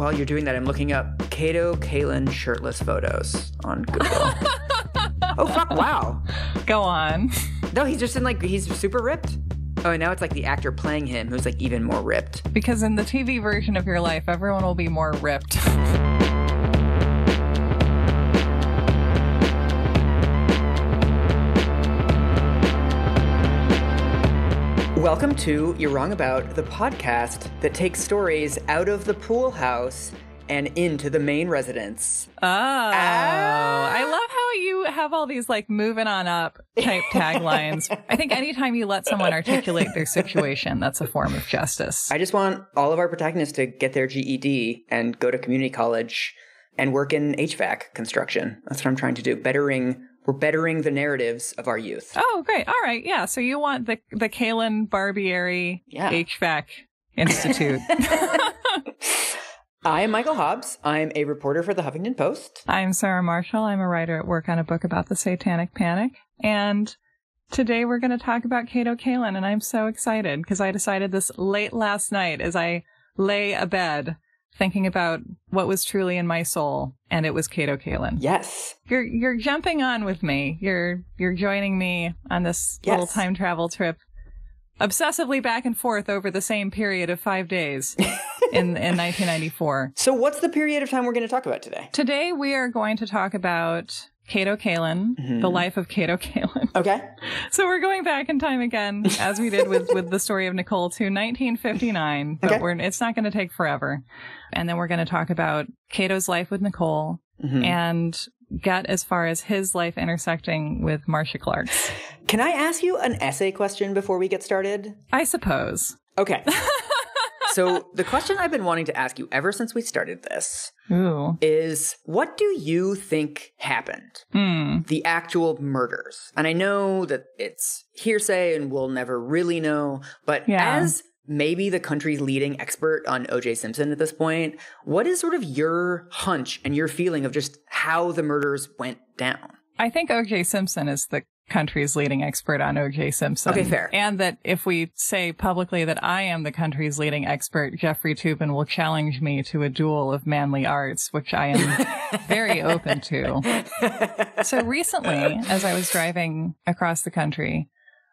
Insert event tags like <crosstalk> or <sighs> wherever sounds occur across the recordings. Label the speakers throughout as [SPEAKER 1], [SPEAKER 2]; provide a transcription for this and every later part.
[SPEAKER 1] while you're doing that, I'm looking up Kato Kaelin shirtless photos on Google. <laughs> oh fuck! Wow.
[SPEAKER 2] Go on.
[SPEAKER 1] No, he's just in like he's super ripped. Oh, and now it's like the actor playing him who's like even more ripped.
[SPEAKER 2] Because in the TV version of your life, everyone will be more ripped. <laughs>
[SPEAKER 1] Welcome to You're Wrong About, the podcast that takes stories out of the pool house and into the main residence.
[SPEAKER 2] Oh, I ah. love how you have all these like moving on up type taglines. I think anytime you let someone articulate their situation, that's a form of justice.
[SPEAKER 1] I just want all of our protagonists to get their GED and go to community college and work in HVAC construction. That's what I'm trying to do. Bettering we're bettering the narratives of our youth.
[SPEAKER 2] Oh, great. All right. Yeah. So you want the the Kaelin Barbieri
[SPEAKER 1] Yeah.
[SPEAKER 2] HVAC Institute. <laughs> <laughs>
[SPEAKER 1] I am Michael Hobbs. I'm a reporter for the Huffington Post.
[SPEAKER 2] I'm Sarah Marshall. I'm a writer at work on a book about the Satanic Panic. And today we're going to talk about Kato Kaelin. And I'm so excited because I decided this late last night as I lay abed thinking about what was truly in my soul. And it was Kato Kaelin.
[SPEAKER 1] Yes.
[SPEAKER 2] You're, you're jumping on with me. You're, you're joining me on this
[SPEAKER 1] Yes.
[SPEAKER 2] little time travel trip obsessively back and forth over the same period of five days <laughs> in, in 1994.
[SPEAKER 1] So what's the period of time we're going to talk about today?
[SPEAKER 2] Today we are going to talk about Kato Kaelin,
[SPEAKER 1] Mhm.
[SPEAKER 2] the life of Kato Kaelin. <laughs>
[SPEAKER 1] Okay.
[SPEAKER 2] So we're going back in time again, as we did with, with the story of Nicole to 1959, but
[SPEAKER 1] Okay.
[SPEAKER 2] we're, it's not going to take forever. And then we're going to talk about Kato's life with Nicole
[SPEAKER 1] Mhm.
[SPEAKER 2] and get as far as his life intersecting with Marcia Clark's. <sighs>
[SPEAKER 1] Can I ask you an essay question before we get started?
[SPEAKER 2] I suppose.
[SPEAKER 1] Okay. <laughs> so the question I've been wanting to ask you ever since we started this
[SPEAKER 2] Ooh.
[SPEAKER 1] is what do you think happened?
[SPEAKER 2] Hmm.
[SPEAKER 1] The actual murders. And I know that it's hearsay and we'll never really know, but
[SPEAKER 2] Yeah.
[SPEAKER 1] as maybe the country's leading expert on OJ Simpson at this point, what is sort of your hunch and your feeling of just how the murders went down?
[SPEAKER 2] I think OJ Simpson is the country's leading expert on OJ Simpson.
[SPEAKER 1] Okay, fair.
[SPEAKER 2] And that if we say publicly that I am the country's leading expert, Jeffrey Toobin will challenge me to a duel of manly arts, which I am <laughs> very open to. So recently, as I was driving across the country,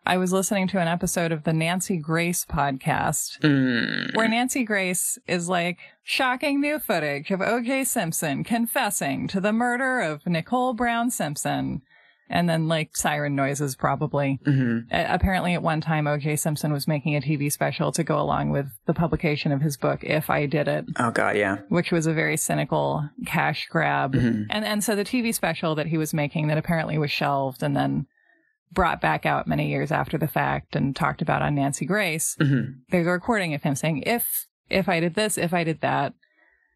[SPEAKER 2] I was listening to an episode of the Nancy Grace podcast
[SPEAKER 1] Mm.
[SPEAKER 2] where Nancy Grace is like, shocking new footage of O.J. Simpson confessing to the murder of Nicole Brown Simpson. And then like siren noises probably.
[SPEAKER 1] Mhm.
[SPEAKER 2] Uh, apparently at one time O.J. Simpson was making a TV special to go along with the publication of his book, If I Did It,
[SPEAKER 1] Oh god, yeah.
[SPEAKER 2] which was a very cynical cash grab.
[SPEAKER 1] Mhm.
[SPEAKER 2] And and so the TV special that he was making that apparently was shelved and then brought back out many years after the fact and talked about on Nancy Grace
[SPEAKER 1] Mhm.
[SPEAKER 2] there's a recording of him saying, if, if I did this, if I did that,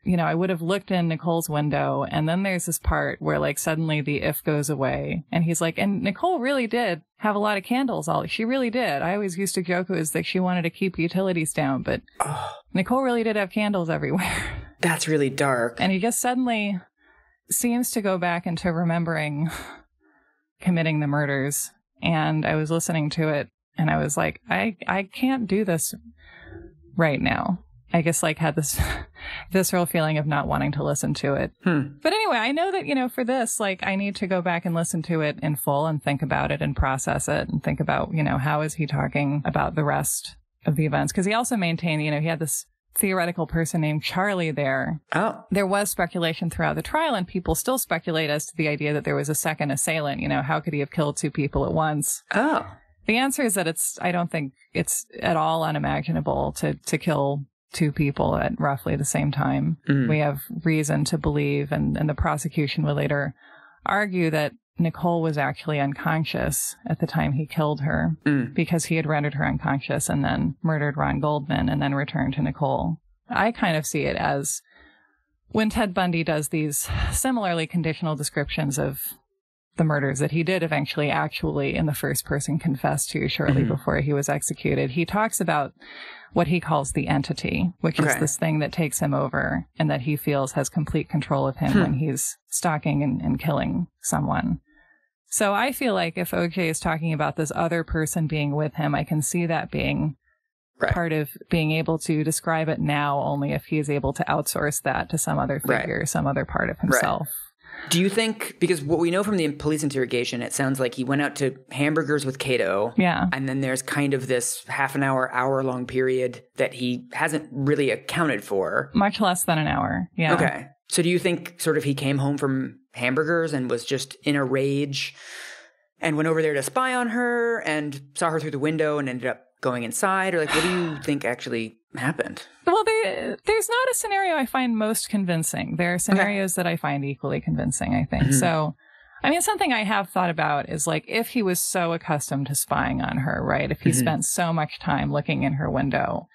[SPEAKER 2] you know, I would have looked in Nicole's window. And then there's this part where like suddenly the if goes away. And he's like, and Nicole really did have a lot of candles all, she really did. I always used to joke it was that she wanted to keep utilities down, but
[SPEAKER 1] Oh,
[SPEAKER 2] Nicole really did have candles everywhere. <laughs>
[SPEAKER 1] that's really dark.
[SPEAKER 2] and he just suddenly seems to go back into remembering committing the murders. And I was listening to it and I was like, I, I can't do this right now. I guess like had this <laughs> visceral feeling of not wanting to listen to it.
[SPEAKER 1] Hmm.
[SPEAKER 2] But anyway, I know that, you know, for this, like I need to go back and listen to it in full and think about it and process it and think about, you know, how is he talking about the rest of the events? Cause he also maintained, you know, he had this theoretical person named Charlie there
[SPEAKER 1] Oh.
[SPEAKER 2] there was speculation throughout the trial, and people still speculate as to the idea that there was a second assailant. You know, how could he have killed two people at once?
[SPEAKER 1] Oh.
[SPEAKER 2] The answer is that it's, I don't think it's at all unimaginable to, to kill two people at roughly the same time.
[SPEAKER 1] Mm.
[SPEAKER 2] We have reason to believe, and, and the prosecution will later argue that Nicole was actually unconscious at the time he killed her
[SPEAKER 1] Mm.
[SPEAKER 2] because he had rendered her unconscious and then murdered Ron Goldman and then returned to Nicole. I kind of see it as when Ted Bundy does these similarly conditional descriptions of the murders that he did eventually actually in the first person confess to shortly
[SPEAKER 1] Mhm.
[SPEAKER 2] before he was executed, he talks about what he calls the entity, which is this thing that takes him over and that he feels has complete control of him
[SPEAKER 1] Hmm.
[SPEAKER 2] when he's stalking and, and killing someone. So I feel like if OJ is talking about this other person being with him, I can see that being
[SPEAKER 1] Right.
[SPEAKER 2] part of being able to describe it now only if he is able to outsource that to some other
[SPEAKER 1] Right.
[SPEAKER 2] figure, some other part of himself.
[SPEAKER 1] Do you think because what we know from the police interrogation, it sounds like he went out to hamburgers with Kato.
[SPEAKER 2] Yeah.
[SPEAKER 1] And then there's kind of this half an hour, hour long period that he hasn't really accounted for.
[SPEAKER 2] Much less than an hour. Yeah.
[SPEAKER 1] Okay. So do you think sort of he came home from hamburgers and was just in a rage and went over there to spy on her and saw her through the window and ended up going inside? Or like, what do you <sighs> think actually happened?
[SPEAKER 2] Well, there, there's not a scenario I find most convincing. There are scenarios that I find equally convincing, I think.
[SPEAKER 1] Mhm.
[SPEAKER 2] So, I mean, something I have thought about is like if he was so accustomed to spying on her, right? If he
[SPEAKER 1] Mhm.
[SPEAKER 2] spent so much time looking in her window,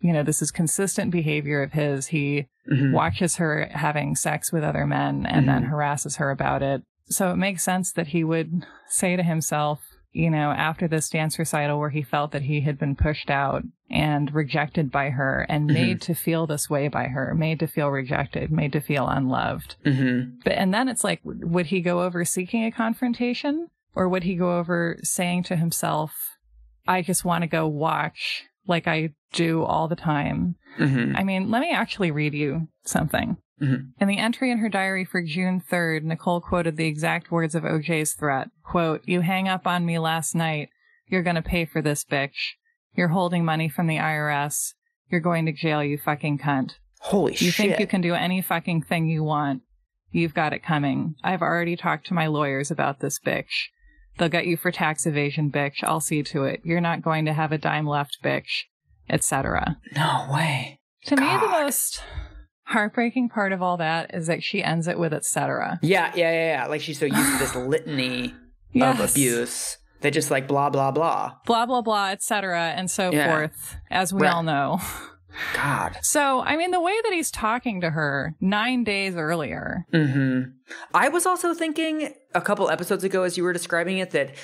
[SPEAKER 2] you know, this is consistent behavior of his. He
[SPEAKER 1] Mhm.
[SPEAKER 2] watches her having sex with other men and then
[SPEAKER 1] Mhm.
[SPEAKER 2] harasses her about it. So it makes sense that he would say to himself, you know, after this dance recital where he felt that he had been pushed out and rejected by her and
[SPEAKER 1] Mhm.
[SPEAKER 2] made to feel this way by her, made to feel rejected, made to feel unloved.
[SPEAKER 1] Mhm.
[SPEAKER 2] But and then it's like would he go over seeking a confrontation or would he go over saying to himself, I just want to go watch like I do all the time
[SPEAKER 1] Mhm.
[SPEAKER 2] I mean, let me actually read you something.
[SPEAKER 1] Mhm.
[SPEAKER 2] In the entry in her diary for June 3rd, Nicole quoted the exact words of OJ's threat. Quote, You hang up on me last night. You're gonna pay for this, bitch. You're holding money from the IRS. You're going to jail, you fucking cunt.
[SPEAKER 1] Holy
[SPEAKER 2] You
[SPEAKER 1] shit.
[SPEAKER 2] You think you can do any fucking thing you want. You've got it coming. I've already talked to my lawyers about this bitch. They'll get you for tax evasion, bitch. I'll see to it. You're not going to have a dime left, bitch. Etc.
[SPEAKER 1] No way.
[SPEAKER 2] To me, the most heartbreaking part of all that is that she ends it with etc.
[SPEAKER 1] Yeah, yeah, yeah, yeah. Like she's so used to this <sighs> litany
[SPEAKER 2] Yes.
[SPEAKER 1] of abuse that just like blah, blah, blah.
[SPEAKER 2] Blah blah blah, etc. and so
[SPEAKER 1] Yeah.
[SPEAKER 2] forth, as we
[SPEAKER 1] Right.
[SPEAKER 2] all know.
[SPEAKER 1] God.
[SPEAKER 2] So, I mean, the way that he's talking to her nine days earlier.
[SPEAKER 1] hmm I was also thinking a couple episodes ago, as you were describing it, that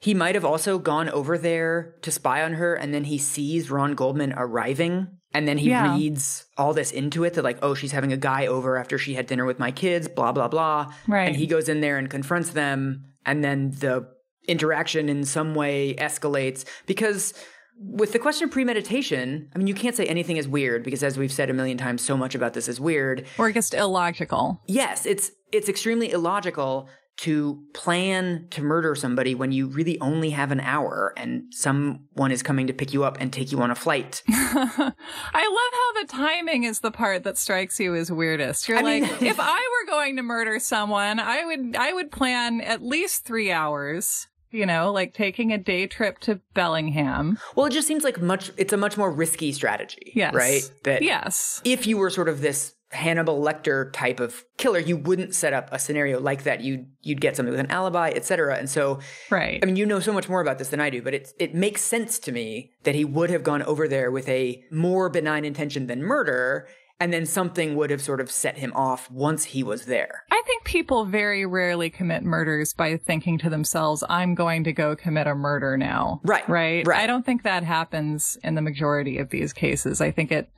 [SPEAKER 1] he might have also gone over there to spy on her, and then he sees Ron Goldman arriving, and then he
[SPEAKER 2] Yeah.
[SPEAKER 1] reads all this into it that, like, oh, she's having a guy over after she had dinner with my kids, blah, blah, blah.
[SPEAKER 2] Right.
[SPEAKER 1] And he goes in there and confronts them, and then the interaction in some way escalates because. With the question of premeditation, I mean, you can't say anything is weird because, as we've said a million times, so much about this is weird
[SPEAKER 2] or just illogical.
[SPEAKER 1] yes, it's it's extremely illogical to plan to murder somebody when you really only have an hour and someone is coming to pick you up and take you on a flight. <laughs>
[SPEAKER 2] I love how the timing is the part that strikes you as weirdest. You're
[SPEAKER 1] I
[SPEAKER 2] like,
[SPEAKER 1] mean-
[SPEAKER 2] if <laughs> I were going to murder someone, I would I would plan at least three hours. You know, like taking a day trip to Bellingham.
[SPEAKER 1] Well, it just seems like much it's a much more risky strategy,
[SPEAKER 2] Yes.
[SPEAKER 1] right? That
[SPEAKER 2] Yes.
[SPEAKER 1] if you were sort of this Hannibal Lecter type of killer, you wouldn't set up a scenario like that. You'd you'd get something with an alibi, et cetera. And so
[SPEAKER 2] Right.
[SPEAKER 1] I mean, you know so much more about this than I do, but it it makes sense to me that he would have gone over there with a more benign intention than murder, and then something would have sort of set him off once he was there.
[SPEAKER 2] I think people very rarely commit murders by thinking to themselves, I'm going to go commit a murder now.
[SPEAKER 1] Right,
[SPEAKER 2] Right.
[SPEAKER 1] right.
[SPEAKER 2] I don't think that happens in the majority of these cases. I think it,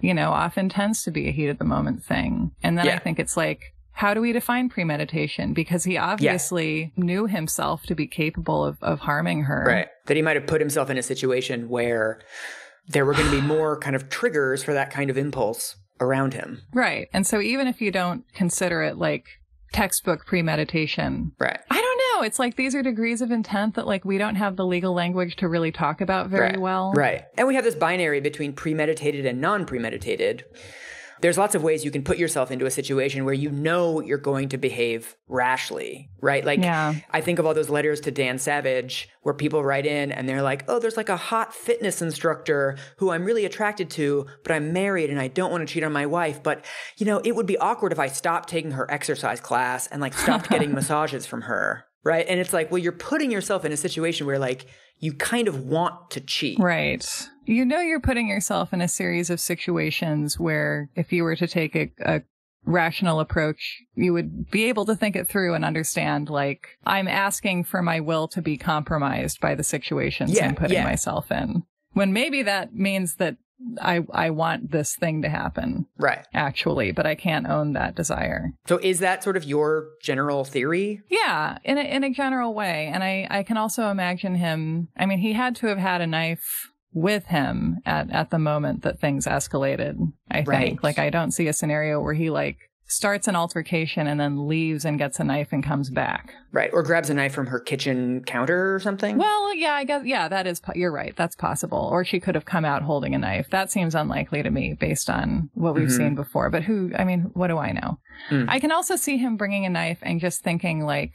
[SPEAKER 2] you know, often tends to be a heat of the moment thing. And then I think it's like, how do we define premeditation? Because he obviously knew himself to be capable of, of harming her.
[SPEAKER 1] Right. That he might have put himself in a situation where there were going to be <sighs> more kind of triggers for that kind of impulse around him.
[SPEAKER 2] Right. And so even if you don't consider it like textbook premeditation,
[SPEAKER 1] Right.
[SPEAKER 2] Know. It's like these are degrees of intent that like we don't have the legal language to really talk about very
[SPEAKER 1] right.
[SPEAKER 2] well.
[SPEAKER 1] Right. And we have this binary between premeditated and non premeditated. There's lots of ways you can put yourself into a situation where you know you're going to behave rashly, right? Like,
[SPEAKER 2] Yeah.
[SPEAKER 1] I think of all those letters to Dan Savage where people write in and they're like, oh, there's like a hot fitness instructor who I'm really attracted to, but I'm married and I don't want to cheat on my wife. But, you know, it would be awkward if I stopped taking her exercise class and like stopped getting <laughs> massages from her, right? And it's like, well, you're putting yourself in a situation where like you kind of want to cheat.
[SPEAKER 2] Right. You know, you're putting yourself in a series of situations where if you were to take a, a rational approach, you would be able to think it through and understand, like, I'm asking for my will to be compromised by the situations
[SPEAKER 1] Yeah,
[SPEAKER 2] I'm putting
[SPEAKER 1] yeah.
[SPEAKER 2] myself in. When maybe that means that I, I want this thing to happen,
[SPEAKER 1] Right.
[SPEAKER 2] actually, but I can't own that desire.
[SPEAKER 1] So is that sort of your general theory?
[SPEAKER 2] Yeah, in a, in a general way. And I, I can also imagine him. I mean, he had to have had a knife with him at, at the moment that things escalated. I think.
[SPEAKER 1] Right.
[SPEAKER 2] Like, I don't see a scenario where he like starts an altercation and then leaves and gets a knife and comes back.
[SPEAKER 1] Right. Or grabs a knife from her kitchen counter or something.
[SPEAKER 2] Well, yeah, I guess, yeah, that is, you're right. That's possible. Or she could have come out holding a knife. That seems unlikely to me based on what we've
[SPEAKER 1] Mhm.
[SPEAKER 2] seen before. But who, I mean, what do I know?
[SPEAKER 1] Mm.
[SPEAKER 2] I can also see him bringing a knife and just thinking, like,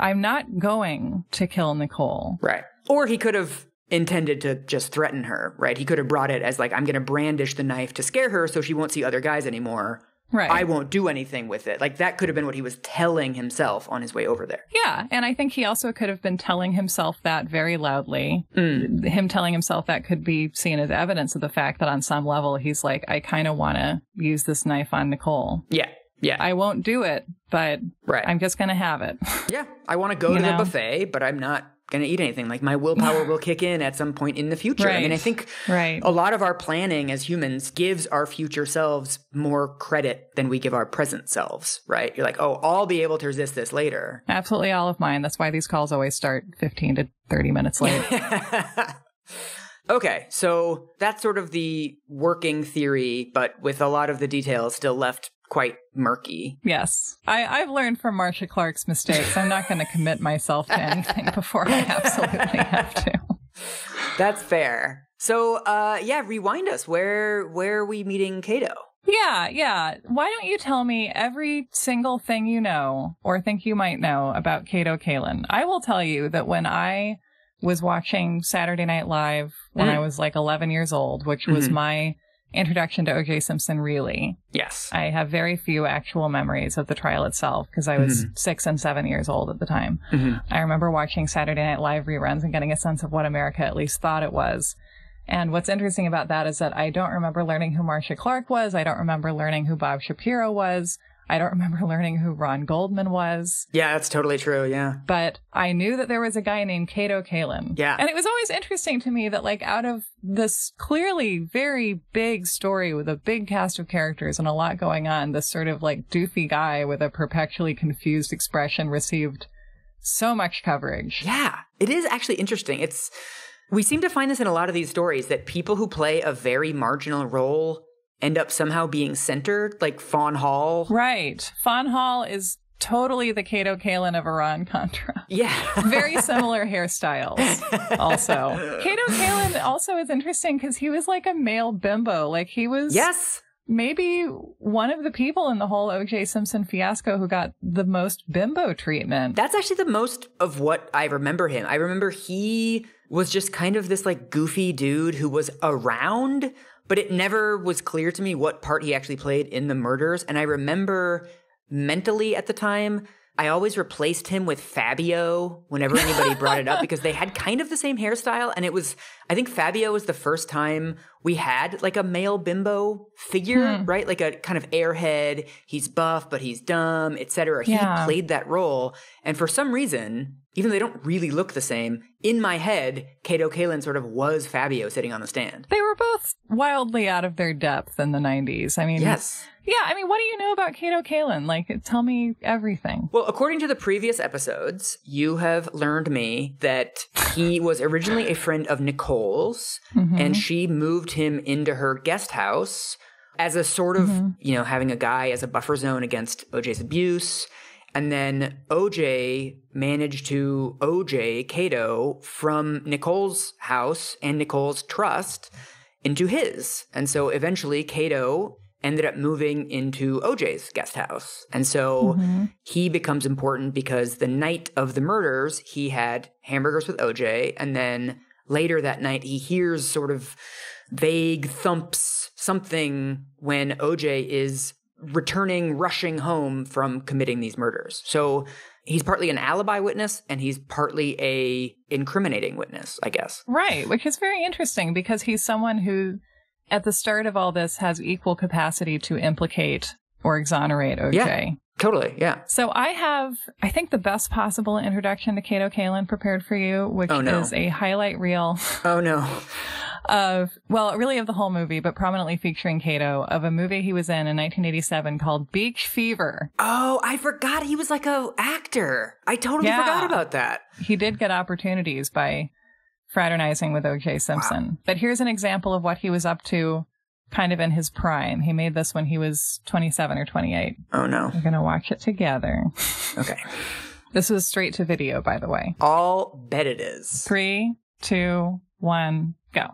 [SPEAKER 2] I'm not going to kill Nicole.
[SPEAKER 1] Right. Or he could have intended to just threaten her, right? He could have brought it as like, I'm going to brandish the knife to scare her so she won't see other guys anymore.
[SPEAKER 2] Right.
[SPEAKER 1] I won't do anything with it. Like that could have been what he was telling himself on his way over there.
[SPEAKER 2] yeah. And I think he also could have been telling himself that very loudly.
[SPEAKER 1] Mm.
[SPEAKER 2] Him telling himself that could be seen as evidence of the fact that on some level he's like, I kind of want to use this knife on Nicole.
[SPEAKER 1] Yeah. Yeah.
[SPEAKER 2] I won't do it, but
[SPEAKER 1] right.
[SPEAKER 2] I'm just going to have it.
[SPEAKER 1] yeah. I want to go <laughs>
[SPEAKER 2] You
[SPEAKER 1] to the buffet, but I'm not going to eat anything. Like my willpower <laughs> will kick in at some point in the future. I mean, I think
[SPEAKER 2] right.
[SPEAKER 1] a lot of our planning as humans gives our future selves more credit than we give our present selves, right? You're like, oh, I'll be able to resist this later.
[SPEAKER 2] Absolutely all of mine. That's why these calls always start 15 to 30 minutes late. <laughs> <laughs>
[SPEAKER 1] okay, so that's sort of the working theory, but with a lot of the details still left quite murky.
[SPEAKER 2] yes. I, I've learned from Marcia Clark's mistakes. I'm not going to commit myself to anything <laughs> before I absolutely have to.
[SPEAKER 1] That's fair. So, uh, yeah, rewind us. Where where are we meeting Kato?
[SPEAKER 2] Yeah, yeah. Why don't you tell me every single thing you know or think you might know about Kato Kaelin? I will tell you that when I was watching Saturday Night Live when
[SPEAKER 1] Mhm.
[SPEAKER 2] I was like 11 years old, which was
[SPEAKER 1] Mhm.
[SPEAKER 2] my introduction to OJ Simpson, really,
[SPEAKER 1] Yes.
[SPEAKER 2] I have very few actual memories of the trial itself because I was
[SPEAKER 1] Mm-hmm.
[SPEAKER 2] six and seven years old at the time.
[SPEAKER 1] Mhm.
[SPEAKER 2] I remember watching Saturday Night Live reruns and getting a sense of what America at least thought it was. And what's interesting about that is that I don't remember learning who Marcia Clark was. I don't remember learning who Bob Shapiro was. I don't remember <laughs> learning who Ron Goldman was.
[SPEAKER 1] Yeah, that's totally true. Yeah.
[SPEAKER 2] But I knew that there was a guy named Kato Kaelin.
[SPEAKER 1] Yeah.
[SPEAKER 2] And it was always interesting to me that, like, out of this clearly very big story with a big cast of characters and a lot going on, this sort of like doofy guy with a perpetually confused expression received so much coverage.
[SPEAKER 1] Yeah, it is actually interesting. It's we seem to find this in a lot of these stories that people who play a very marginal role end up somehow being centered, like Fawn Hall.
[SPEAKER 2] Right. Fawn Hall is totally the Kato Kaelin of Iran Contra. <laughs>
[SPEAKER 1] Yeah.
[SPEAKER 2] Very similar hairstyles, <laughs> also. Kato Kaelin also is interesting because he was like a male bimbo. Like he was
[SPEAKER 1] yes.
[SPEAKER 2] maybe one of the people in the whole OJ Simpson fiasco who got the most bimbo treatment.
[SPEAKER 1] That's actually the most of what I remember him. I remember he was just kind of this like goofy dude who was around, but it never was clear to me what part he actually played in the murders. And I remember mentally at the time, I always replaced him with Fabio whenever anybody brought it up <laughs> because they had kind of the same hairstyle. And it was, I think Fabio was the first time we had like a male bimbo figure,
[SPEAKER 2] Hmm.
[SPEAKER 1] right? Like a kind of airhead. He's buff, but he's dumb, etc.
[SPEAKER 2] Yeah.
[SPEAKER 1] He played that role. And for some reason, even though they don't really look the same, in my head, Kato Kaelin sort of was Fabio sitting on the stand.
[SPEAKER 2] They were both wildly out of their depth in the 90s. I mean,
[SPEAKER 1] Yes.
[SPEAKER 2] Yeah, I mean, what do you know about Kato Kaelin? Like, tell me everything.
[SPEAKER 1] Well, according to the previous episodes, you have learned me that he was originally a friend of Nicole's,
[SPEAKER 2] Mhm.
[SPEAKER 1] and she moved him into her guest house as a sort of, you know, having a guy as a buffer zone against OJ's abuse. And then OJ managed to OJ Kato from Nicole's house and Nicole's trust into his. And so eventually Kato ended up moving into OJ's guest house. And so mm-hmm. he becomes important because the night of the murders, he had hamburgers with OJ. And then later that night, he hears sort of vague thumps, something when OJ is returning, rushing home from committing these murders. So he's partly an alibi witness and he's partly a incriminating witness, I guess.
[SPEAKER 2] Right, which is very interesting because he's someone who, at the start of all this, has equal capacity to implicate or exonerate OJ.
[SPEAKER 1] Yeah. Totally, yeah.
[SPEAKER 2] So I have, I think, the best possible introduction to Kato Kaelin prepared for you, which
[SPEAKER 1] Oh, no.
[SPEAKER 2] is a highlight reel <laughs>
[SPEAKER 1] Oh no.
[SPEAKER 2] of, well, really of the whole movie, but prominently featuring Kato, of a movie he was in in 1987 called Beach Fever.
[SPEAKER 1] Oh, I forgot he was like a actor. I totally
[SPEAKER 2] Yeah.
[SPEAKER 1] forgot about that.
[SPEAKER 2] He did get opportunities by fraternizing with O.J. Simpson. Wow. But here's an example of what he was up to kind of in his prime. He made this when he was 27 or 28.
[SPEAKER 1] Oh no.
[SPEAKER 2] We're going to watch it together. <laughs>
[SPEAKER 1] Okay.
[SPEAKER 2] this was straight to video, by the way.
[SPEAKER 1] I'll bet it is.
[SPEAKER 2] Three, two, one, go.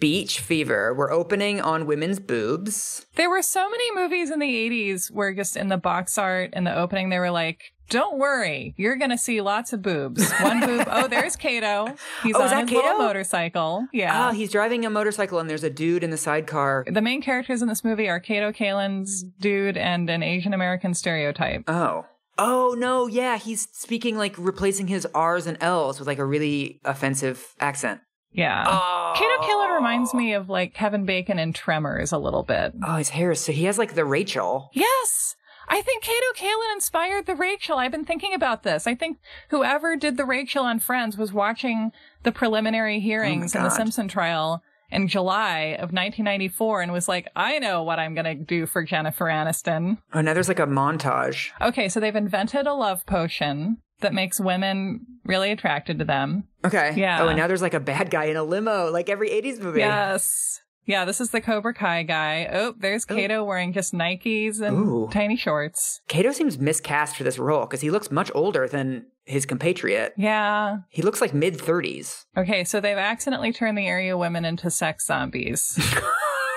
[SPEAKER 1] Beach Fever. We're opening on women's boobs.
[SPEAKER 2] There were so many movies in the 80s where just in the box art in the opening they were like, don't worry, you're gonna see lots of boobs. One boob. <laughs> oh, there's Kato. He's
[SPEAKER 1] oh,
[SPEAKER 2] on his
[SPEAKER 1] Kato?
[SPEAKER 2] little motorcycle. Yeah.
[SPEAKER 1] Oh, he's driving a motorcycle, and there's a dude in the sidecar.
[SPEAKER 2] The main characters in this movie are Kato Kaelin's dude and an Asian American stereotype.
[SPEAKER 1] Oh. Oh no, yeah, he's speaking like replacing his R's and L's with like a really offensive accent.
[SPEAKER 2] Yeah.
[SPEAKER 1] Oh.
[SPEAKER 2] Kato Kaelin reminds me of like Kevin Bacon in Tremors a little bit.
[SPEAKER 1] Oh, his hair is so he has like the Rachel.
[SPEAKER 2] Yes. I think Kato Kaelin inspired the Rachel. I've been thinking about this. I think whoever did the Rachel on Friends was watching the preliminary hearings
[SPEAKER 1] oh
[SPEAKER 2] in the Simpson trial in July of 1994 and was like, I know what I'm going to do for Jennifer Aniston.
[SPEAKER 1] Oh, now there's like a montage.
[SPEAKER 2] Okay, so they've invented a love potion that makes women really attracted to them.
[SPEAKER 1] Okay.
[SPEAKER 2] Yeah.
[SPEAKER 1] Oh, and now there's like a bad guy in a limo, like every 80s movie.
[SPEAKER 2] Yes. Yeah, this is the Cobra Kai guy. Oh, there's oh. Kato Ooh. wearing just Nikes and
[SPEAKER 1] Ooh.
[SPEAKER 2] tiny shorts.
[SPEAKER 1] Kato seems miscast for this role because he looks much older than his compatriot.
[SPEAKER 2] Yeah.
[SPEAKER 1] He looks like mid 30s.
[SPEAKER 2] Okay, so they've accidentally turned the area women into sex zombies.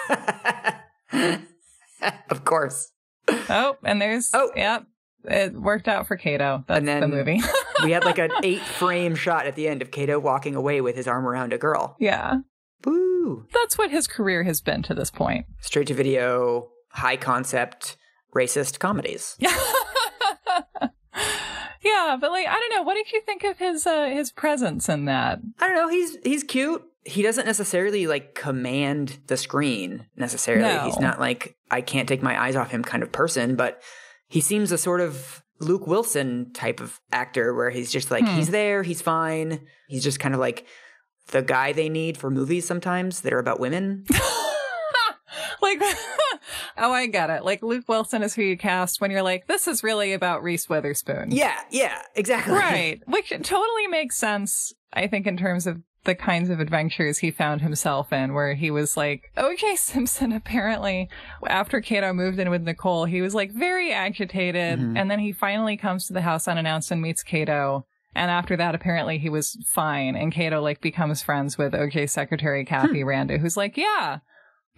[SPEAKER 2] <laughs>
[SPEAKER 1] of course.
[SPEAKER 2] Oh, and there's.
[SPEAKER 1] Oh,
[SPEAKER 2] yep. It worked out for Kato. That's
[SPEAKER 1] and then
[SPEAKER 2] the movie.
[SPEAKER 1] we had like an <laughs> eight frame shot at the end of Kato walking away with his arm around a girl.
[SPEAKER 2] Yeah.
[SPEAKER 1] Woo.
[SPEAKER 2] That's what his career has been to this point.
[SPEAKER 1] Straight to video, high concept, racist comedies. <laughs>
[SPEAKER 2] yeah, but like I don't know. What did you think of his uh, his presence in that?
[SPEAKER 1] I don't know. He's he's cute. He doesn't necessarily like command the screen necessarily.
[SPEAKER 2] No.
[SPEAKER 1] He's not like I can't take my eyes off him kind of person, but he seems a sort of Luke Wilson type of actor where he's just like
[SPEAKER 2] Hmm.
[SPEAKER 1] he's there, he's fine. He's just kind of like the guy they need for movies sometimes that are about women. <laughs>
[SPEAKER 2] like, <laughs> oh, I get it. Like Luke Wilson is who you cast when you're like, this is really about Reese Witherspoon.
[SPEAKER 1] Yeah, yeah, exactly.
[SPEAKER 2] Right. Which totally makes sense, I think, in terms of the kinds of adventures he found himself in, where he was like, OJ Simpson <laughs> apparently, after Kato moved in with Nicole, he was like very agitated.
[SPEAKER 1] Mhm.
[SPEAKER 2] And then he finally comes to the house unannounced and meets Kato. And after that, apparently he was fine. And Kato like becomes friends with OJ secretary, Kathy hmm. Randa, who's like, yeah.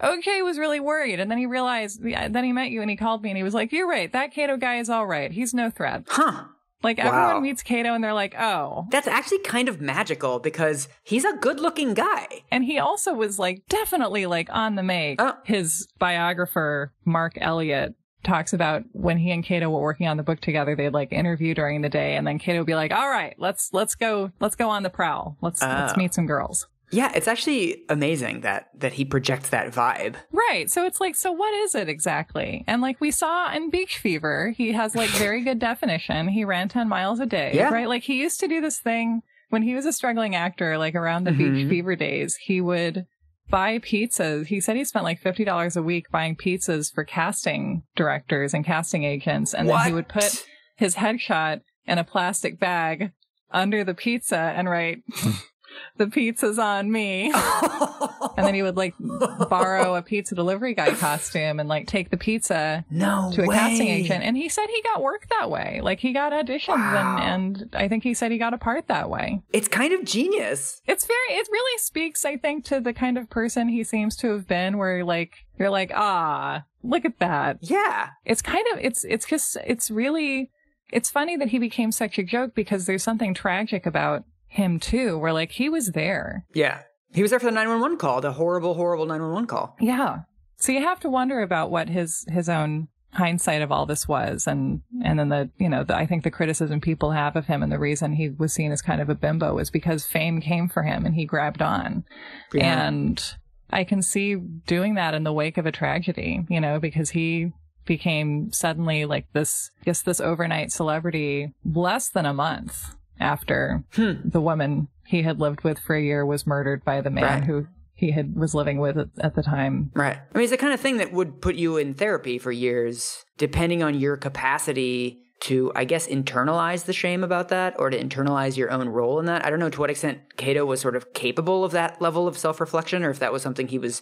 [SPEAKER 2] OJ was really worried, and then he realized. Then he met you, and he called me, and he was like, "You're right. That Kato guy is all right. He's no threat."
[SPEAKER 1] Huh.
[SPEAKER 2] Like
[SPEAKER 1] Wow.
[SPEAKER 2] everyone meets Kato and they're like, oh.
[SPEAKER 1] That's actually kind of magical because he's a good looking guy.
[SPEAKER 2] And he also was like definitely like on the make.
[SPEAKER 1] Oh.
[SPEAKER 2] His biographer, Mark Elliott, talks about when he and Kato were working on the book together, they'd like interview during the day and then Kato would be like, All right, let's let's go let's go on the prowl. Let's let's
[SPEAKER 1] Oh.
[SPEAKER 2] meet some girls.
[SPEAKER 1] Yeah, it's actually amazing that that he projects that vibe.
[SPEAKER 2] Right. So it's like, so what is it exactly? And like we saw in Beach Fever, he has like very good definition. He ran 10 miles a day.
[SPEAKER 1] Yeah.
[SPEAKER 2] Right. Like he used to do this thing when he was a struggling actor, like around the Beach
[SPEAKER 1] Mhm.
[SPEAKER 2] Fever days, he would buy pizzas. He said he spent like $50 a week buying pizzas for casting directors and casting agents. And then he would put his headshot in a plastic bag under the pizza and write, <laughs> the pizza's on me. <laughs> And then he would like borrow a pizza delivery guy costume and like take the pizza
[SPEAKER 1] no
[SPEAKER 2] to a
[SPEAKER 1] way.
[SPEAKER 2] casting agent. And he said he got work that way. Like he got auditions
[SPEAKER 1] Wow.
[SPEAKER 2] and, and I think he said he got a part that way.
[SPEAKER 1] It's kind of genius.
[SPEAKER 2] It's very, it really speaks, I think, to the kind of person he seems to have been where like, you're like, ah, look at that.
[SPEAKER 1] Yeah.
[SPEAKER 2] It's kind of, it's, it's just, it's really, it's funny that he became such a joke because there's something tragic about him too, where like he was there.
[SPEAKER 1] Yeah. He was there for the 911 call, the horrible, horrible 911 call.
[SPEAKER 2] Yeah. So you have to wonder about what his his own hindsight of all this was, and and then the you know the, I think the criticism people have of him and the reason he was seen as kind of a bimbo was because fame came for him and he grabbed on,
[SPEAKER 1] Yeah.
[SPEAKER 2] and I can see doing that in the wake of a tragedy, you know, because he became suddenly like this, I guess this overnight celebrity less than a month after
[SPEAKER 1] Hmm.
[SPEAKER 2] the woman he had lived with for a year was murdered by the man
[SPEAKER 1] Right.
[SPEAKER 2] who he had was living with at, the time.
[SPEAKER 1] Right. I mean, it's the kind of thing that would put you in therapy for years, depending on your capacity to, I guess, internalize the shame about that or to internalize your own role in that. I don't know to what extent Kato was sort of capable of that level of self reflection or if that was something he was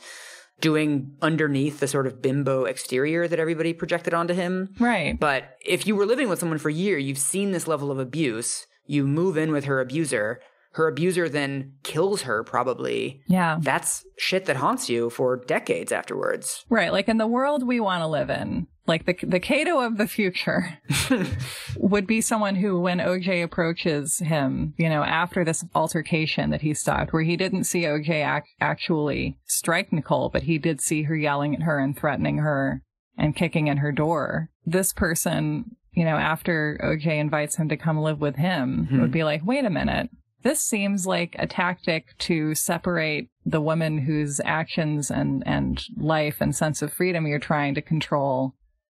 [SPEAKER 1] doing underneath the sort of bimbo exterior that everybody projected onto him.
[SPEAKER 2] Right.
[SPEAKER 1] But if you were living with someone for a year, you've seen this level of abuse, you move in with her abuser, her abuser then kills her probably.
[SPEAKER 2] Yeah.
[SPEAKER 1] That's shit that haunts you for decades afterwards.
[SPEAKER 2] Right. Like in the world we want to live in, like the the Kato of the future <laughs> would be someone who, when OJ approaches him, you know, after this altercation that he stopped, where he didn't see OJ ac- actually strike Nicole, but he did see her yelling at her and threatening her and kicking in her door. This person, you know, after OJ invites him to come live with him, mm-hmm. would be like, wait a minute. This seems like a tactic to separate the woman whose actions and, and life and sense of freedom you're trying to control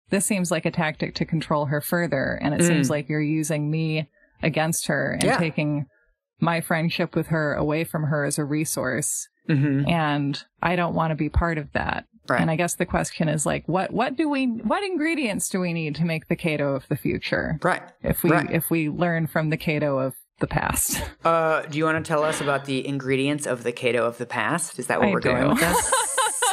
[SPEAKER 2] this seems like a tactic to control her further and it
[SPEAKER 1] Mm.
[SPEAKER 2] seems like you're using me against her and
[SPEAKER 1] Yeah.
[SPEAKER 2] taking my friendship with her away from her as a resource
[SPEAKER 1] Mm-hmm.
[SPEAKER 2] and i don't want to be part of that
[SPEAKER 1] Right.
[SPEAKER 2] and i guess the question is like what what do we what ingredients do we need to make the kato of the future
[SPEAKER 1] Right.
[SPEAKER 2] if we
[SPEAKER 1] Right.
[SPEAKER 2] if we learn from the kato of the past <laughs>
[SPEAKER 1] Uh, do you want to tell us about the ingredients of the Kato of the past? Is that where
[SPEAKER 2] I
[SPEAKER 1] we're
[SPEAKER 2] do.
[SPEAKER 1] going with this?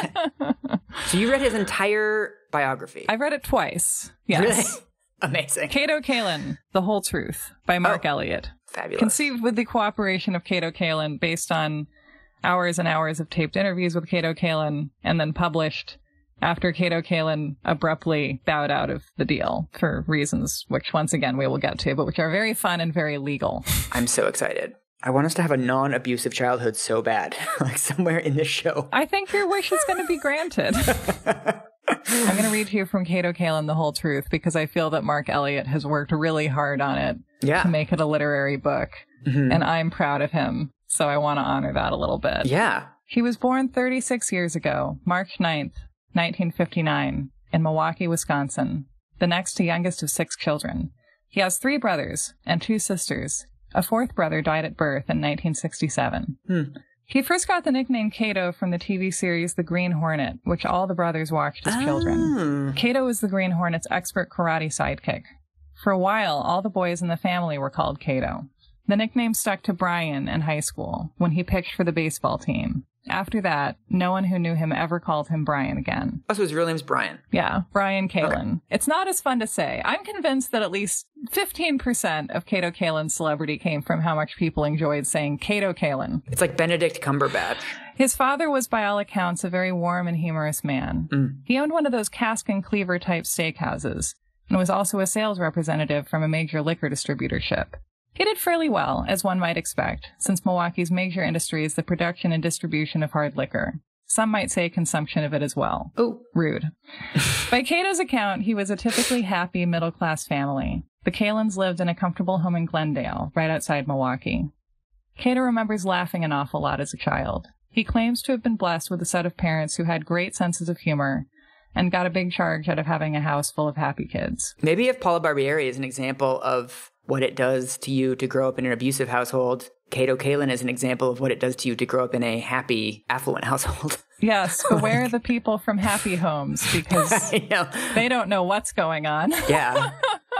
[SPEAKER 1] <laughs> <laughs> so you read his entire biography.
[SPEAKER 2] i've read it twice yes
[SPEAKER 1] Really? Amazing.
[SPEAKER 2] kato kaelin the whole truth by mark
[SPEAKER 1] Oh.
[SPEAKER 2] elliott
[SPEAKER 1] Fabulous.
[SPEAKER 2] conceived with the cooperation of Kato Kaelin based on hours and hours of taped interviews with Kato Kaelin and then published after Kato Kaelin abruptly bowed out of the deal for reasons which once again we will get to, but which are very fun and very legal. <laughs>
[SPEAKER 1] I'm so excited. I want us to have a non-abusive childhood so bad, <laughs> like somewhere in this show.
[SPEAKER 2] I think your wish is going to be granted. <laughs> I'm going to read to you from Kato Kaelin the whole truth because I feel that Mark Elliott has worked really hard on it
[SPEAKER 1] Yeah.
[SPEAKER 2] to make it a literary book,
[SPEAKER 1] Mhm.
[SPEAKER 2] and I'm proud of him. So I want to honor that a little bit.
[SPEAKER 1] Yeah.
[SPEAKER 2] He was born 36 years ago, March 9th, 1959, in Milwaukee, Wisconsin, the next to youngest of six children. He has three brothers and two sisters. A fourth brother died at birth in 1967.
[SPEAKER 1] Hmm.
[SPEAKER 2] He first got the nickname Kato from the TV series The Green Hornet, which all the brothers watched as children.
[SPEAKER 1] Oh.
[SPEAKER 2] Kato was the Green Hornet's expert karate sidekick. For a while, all the boys in the family were called Kato. The nickname stuck to Brian in high school when he pitched for the baseball team. After that, no one who knew him ever called him Brian again.
[SPEAKER 1] Also, his real name's Brian.
[SPEAKER 2] Yeah, Brian Kaelin. It's not as fun to say. I'm convinced that at least 15% of Kato Kaelin's celebrity came from how much people enjoyed saying Kato Kaelin.
[SPEAKER 1] It's like Benedict Cumberbatch.
[SPEAKER 2] His father was, by all accounts, a very warm and humorous man.
[SPEAKER 1] Mm.
[SPEAKER 2] He owned one of those cask and cleaver type steakhouses and was also a sales representative from a major liquor distributorship. He did fairly well, as one might expect, since Milwaukee's major industry is the production and distribution of hard liquor. Some might say consumption of it as well.
[SPEAKER 1] Oh.
[SPEAKER 2] Rude. <laughs> By Kato's account, he was a typically happy middle class family. The Kaelins lived in a comfortable home in Glendale, right outside Milwaukee. Kato remembers laughing an awful lot as a child. He claims to have been blessed with a set of parents who had great senses of humor and got a big charge out of having a house full of happy kids.
[SPEAKER 1] Maybe if Paula Barbieri is an example of what it does to you to grow up in an abusive household, Kato Kaelin is an example of what it does to you to grow up in a happy, affluent <laughs> household.
[SPEAKER 2] Yes, beware <laughs> the people from happy homes because <laughs> they don't know what's going on.
[SPEAKER 1] yeah.